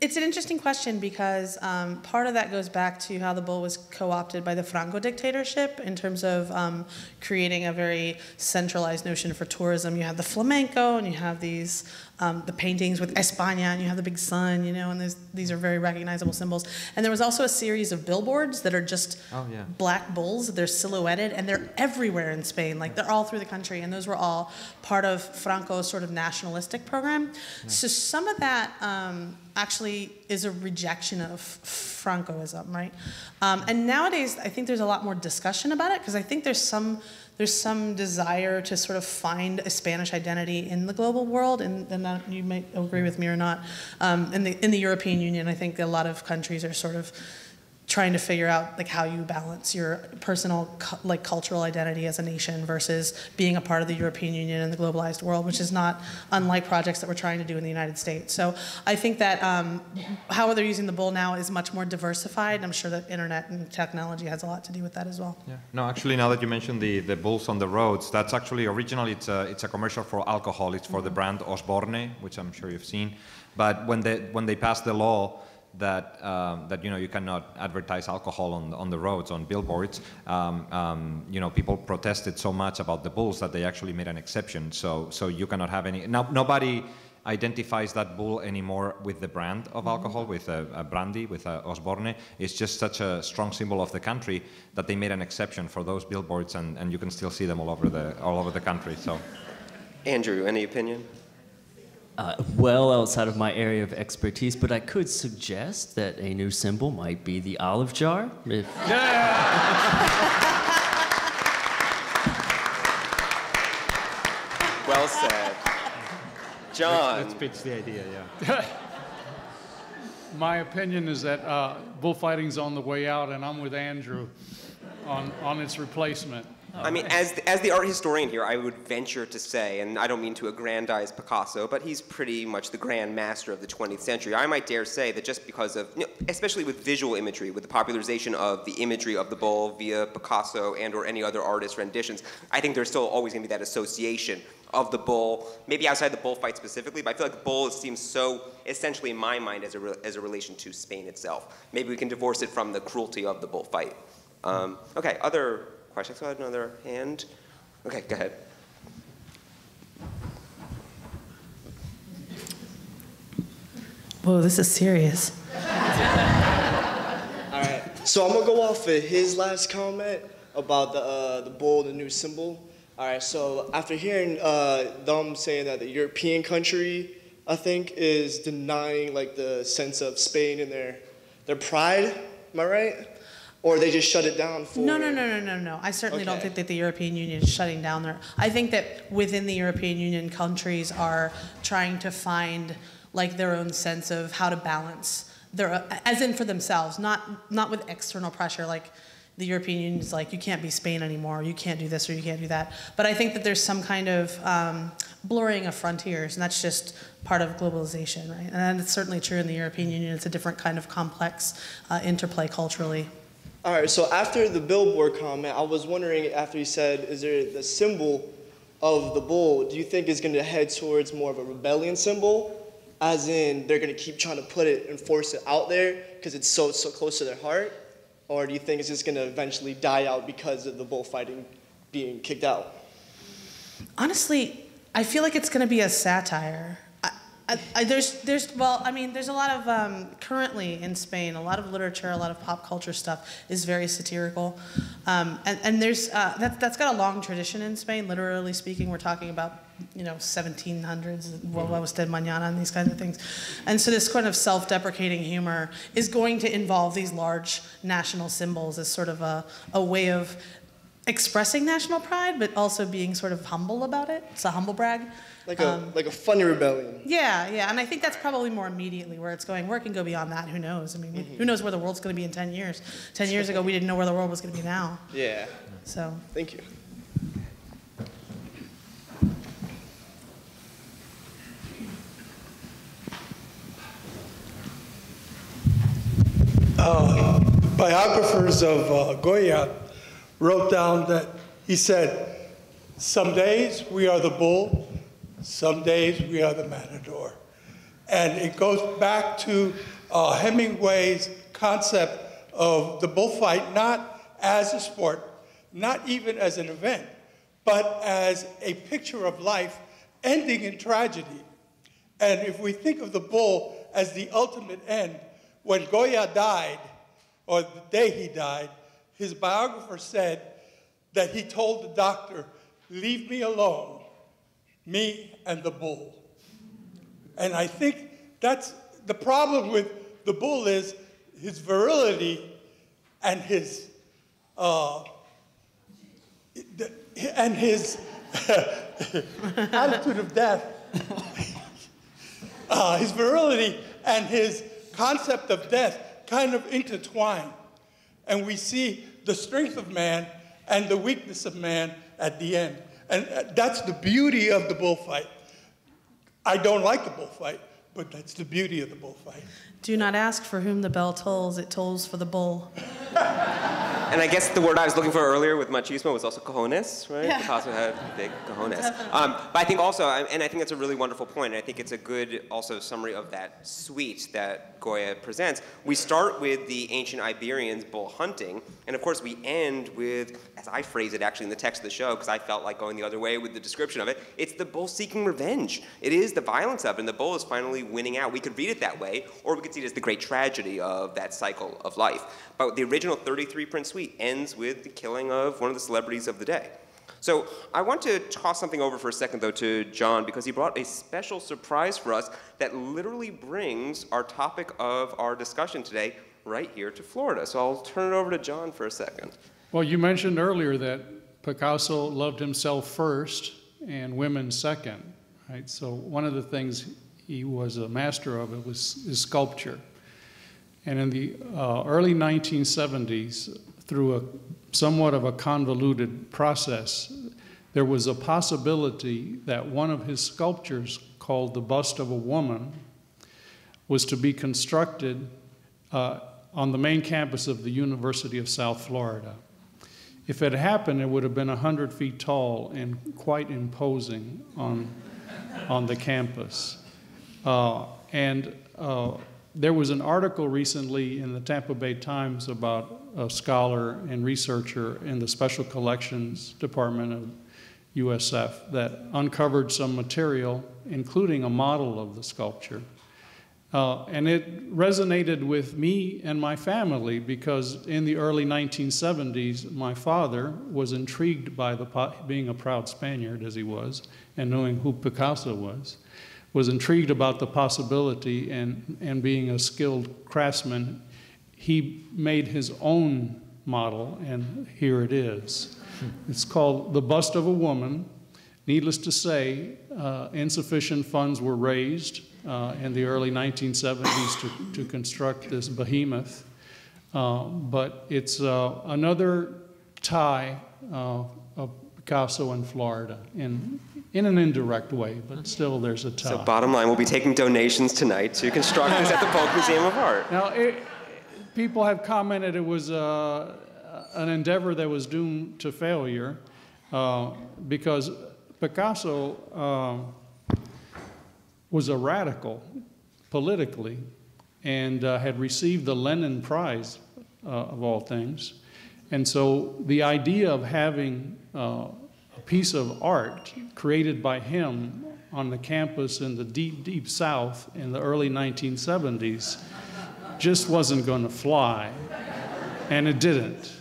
It's an interesting question because um, part of that goes back to how the bull was co-opted by the Franco dictatorship in terms of um, creating a very centralized notion for tourism. You have the flamenco, and you have these um, the paintings with España, and you have the big sun, you know, and these are very recognizable symbols. And there was also a series of billboards that are just Oh, yeah. black bulls. They're silhouetted, and they're everywhere in Spain. Like they're all through the country, and those were all part of Franco's sort of nationalistic program. So some of that um, actually is a rejection of Francoism, right? Um, and nowadays, I think there's a lot more discussion about it because I think there's some there's some desire to sort of find a Spanish identity in the global world, and, and that you might agree with me or not. Um, in the in the European Union, I think a lot of countries are sort of trying to figure out like how you balance your personal like cultural identity as a nation versus being a part of the European Union and the globalized world, which is not unlike projects that we're trying to do in the United States. So I think that um, how they're using the bull now is much more diversified. and I'm sure that internet and technology has a lot to do with that as well. Yeah. No, actually, now that you mentioned the, the bulls on the roads, that's actually originally it's a, it's a commercial for alcohol. It's for the brand Osborne, which I'm sure you've seen. But when they when they passed the law that um, that you know you cannot advertise alcohol on on the roads on billboards, um, um, you know people protested so much about the bulls that they actually made an exception. So so you cannot have any. Now nobody identifies that bull anymore with the brand of alcohol, with a, a brandy, with a Osborne. It's just such a strong symbol of the country that they made an exception for those billboards, and, and you can still see them all over the all over the country. So. Andrew, any opinion? Uh, well outside of my area of expertise, but I could suggest that a new symbol might be the olive jar. If, [laughs] Well said. John. Let's pitch the idea, yeah. [laughs] My opinion is that uh, bullfighting's on the way out, and I'm with Andrew on, on its replacement. I mean, as the, as the art historian here, I would venture to say, and I don't mean to aggrandize Picasso, but he's pretty much the grand master of the 20th century. I might dare say that just because of, you know, especially with visual imagery, with the popularization of the imagery of the bull via Picasso and or any other artist renditions, I think there's still always going to be that association of the bull, maybe outside the bullfight specifically, but I feel like the bull seems so essentially in my mind as a, re- as a relation to Spain itself. Maybe we can divorce it from the cruelty of the bullfight. Um, okay, other questions? I had another hand. Okay, go ahead. Whoa, this is serious. [laughs] All right. So I'm gonna go off of his last comment about the uh, the bull, the new symbol. All right. So after hearing uh, them saying that the European country, I think, is denying like the sense of Spain and their their pride. Am I right? Or they just shut it down for? No, no, no, no, no, no. I certainly don't think that the European Union is shutting down their. I think that within the European Union, countries are trying to find like their own sense of how to balance their, as in for themselves, not not with external pressure. Like the European Union is like, you can't be Spain anymore. You can't do this or you can't do that. But I think that there's some kind of um, blurring of frontiers, and that's just part of globalization, right? And it's certainly true in the European Union. It's a different kind of complex uh, interplay culturally. All right, so after the billboard comment, I was wondering after you said, is there the symbol of the bull, do you think is going to head towards more of a rebellion symbol? As in, they're going to keep trying to put it and force it out there because it's so, so close to their heart? Or do you think it's just going to eventually die out because of the bullfighting being kicked out? Honestly, I feel like it's going to be a satire. I, I, there's, there's, well, I mean, there's a lot of, um, currently in Spain, a lot of literature, a lot of pop culture stuff is very satirical. Um, and, and there's, uh, that, that's got a long tradition in Spain, literally speaking. We're talking about, you know, 1700s, Vuelva usted mañana, and these kinds of things. And so this kind of self deprecating humor is going to involve these large national symbols as sort of a, a way of expressing national pride, but also being sort of humble about it. It's a humble brag. Like a um, like a funny rebellion. Yeah, yeah, and I think that's probably more immediately where it's going. Where it can go beyond that, who knows? I mean, mm-hmm. who knows where the world's going to be in 10 years? 10 years ago, we didn't know where the world was going to be now. Yeah. So. Thank you. Uh, biographers of uh, Goya wrote down that he said, Some days we are the bull, some days we are the matador. And it goes back to uh, Hemingway's concept of the bullfight not as a sport, not even as an event, but as a picture of life ending in tragedy. And if we think of the bull as the ultimate end, when Goya died, or the day he died, his biographer said that he told the doctor, Leave me alone me and the bull. And I think that's the problem with the bull is his virility and his uh, and his [laughs] attitude of death, [laughs] uh, his virility and his concept of death kind of intertwine. And we see the strength of man and the weakness of man at the end. And uh, that's the beauty of the bullfight. I don't like the bullfight, but that's the beauty of the bullfight. Do not ask for whom the bell tolls, it tolls for the bull. [laughs] and I guess the word I was looking for earlier with machismo was also cojones, right? Yeah. Picasso had big cojones. [laughs] Um, but I think also, and I think that's a really wonderful point, and I think it's a good also summary of that suite that Goya presents. We start with the ancient Iberians bull hunting, and of course we end with, as I phrase it actually in the text of the show, because I felt like going the other way with the description of it, it's the bull seeking revenge. It is the violence of it, and the bull is finally winning out. We could read it that way, or we could see it as the great tragedy of that cycle of life. But the original 33 print suite ends with the killing of one of the celebrities of the day. So I want to toss something over for a second, though, to John, because he brought a special surprise for us that literally brings our topic of our discussion today right here to Florida. So I'll turn it over to John for a second. Well, you mentioned earlier that Picasso loved himself first and women second, right? So one of the things he was a master of it was his sculpture. And in the uh, early 1970s, through a somewhat of a convoluted process, there was a possibility that one of his sculptures, called the Bust of a Woman, was to be constructed uh, on the main campus of the University of South Florida. If it happened, it would have been 100 feet tall and quite imposing on, on the campus. Uh, and uh, there was an article recently in the Tampa Bay Times about a scholar and researcher in the Special Collections Department of USF that uncovered some material, including a model of the sculpture. Uh, and it resonated with me and my family because in the early 1970s, my father was intrigued by the, being a proud Spaniard as he was, and knowing who Picasso was, was intrigued about the possibility and, and being a skilled craftsman he made his own model, and here it is. It's called The Bust of a Woman. Needless to say, uh, insufficient funds were raised uh, in the early 1970s to, to construct this behemoth. Uh, but it's uh, another tie uh, of Picasso in Florida in, in an indirect way, but still there's a tie. So, bottom line, we'll be taking donations tonight to construct this at the Polk Museum of Art. Now, it, people have commented it was uh, an endeavor that was doomed to failure uh, because Picasso uh, was a radical politically and uh, had received the Lenin Prize uh, of all things. And so the idea of having uh, piece of art created by him on the campus in the deep, deep South in the early 1970s just wasn't going to fly. And it didn't.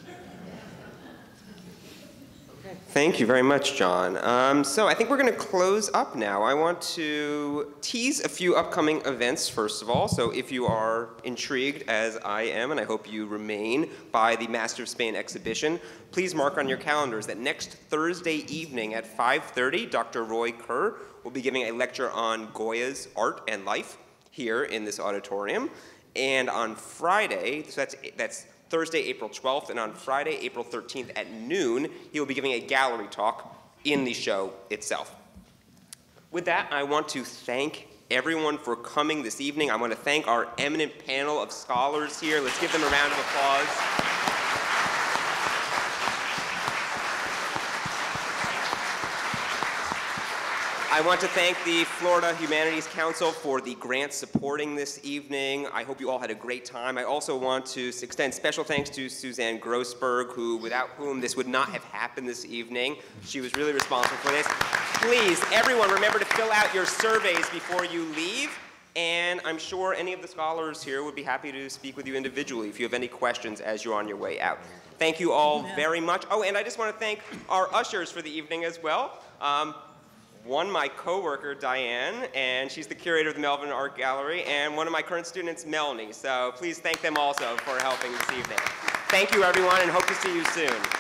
Thank you very much, John. Um, so I think we're going to close up now. I want to tease a few upcoming events, first of all. So if you are intrigued, as I am, and I hope you remain, by the Master of Spain exhibition, please mark on your calendars that next Thursday evening at 5.30, Dr. Roy Kerr will be giving a lecture on Goya's art and life here in this auditorium. And on Friday, so that's, that's Thursday, April 12th, and on Friday, April 13th at noon, he will be giving a gallery talk in the show itself. With that, I want to thank everyone for coming this evening. I want to thank our eminent panel of scholars here. Let's give them a round of applause. I want to thank the Florida Humanities Council for the grant supporting this evening. I hope you all had a great time. I also want to extend special thanks to Suzanne Grossberg, who, without whom this would not have happened this evening. She was really responsible for this. Please, everyone, remember to fill out your surveys before you leave. And I'm sure any of the scholars here would be happy to speak with you individually if you have any questions as you're on your way out. Thank you all very much. Oh, and I just want to thank our ushers for the evening as well. Um, one, my coworker, Diane, and she's the curator of the Melvin Art Gallery, and one of my current students, Melanie. So please thank them also for helping this evening. Thank you, everyone, and hope to see you soon.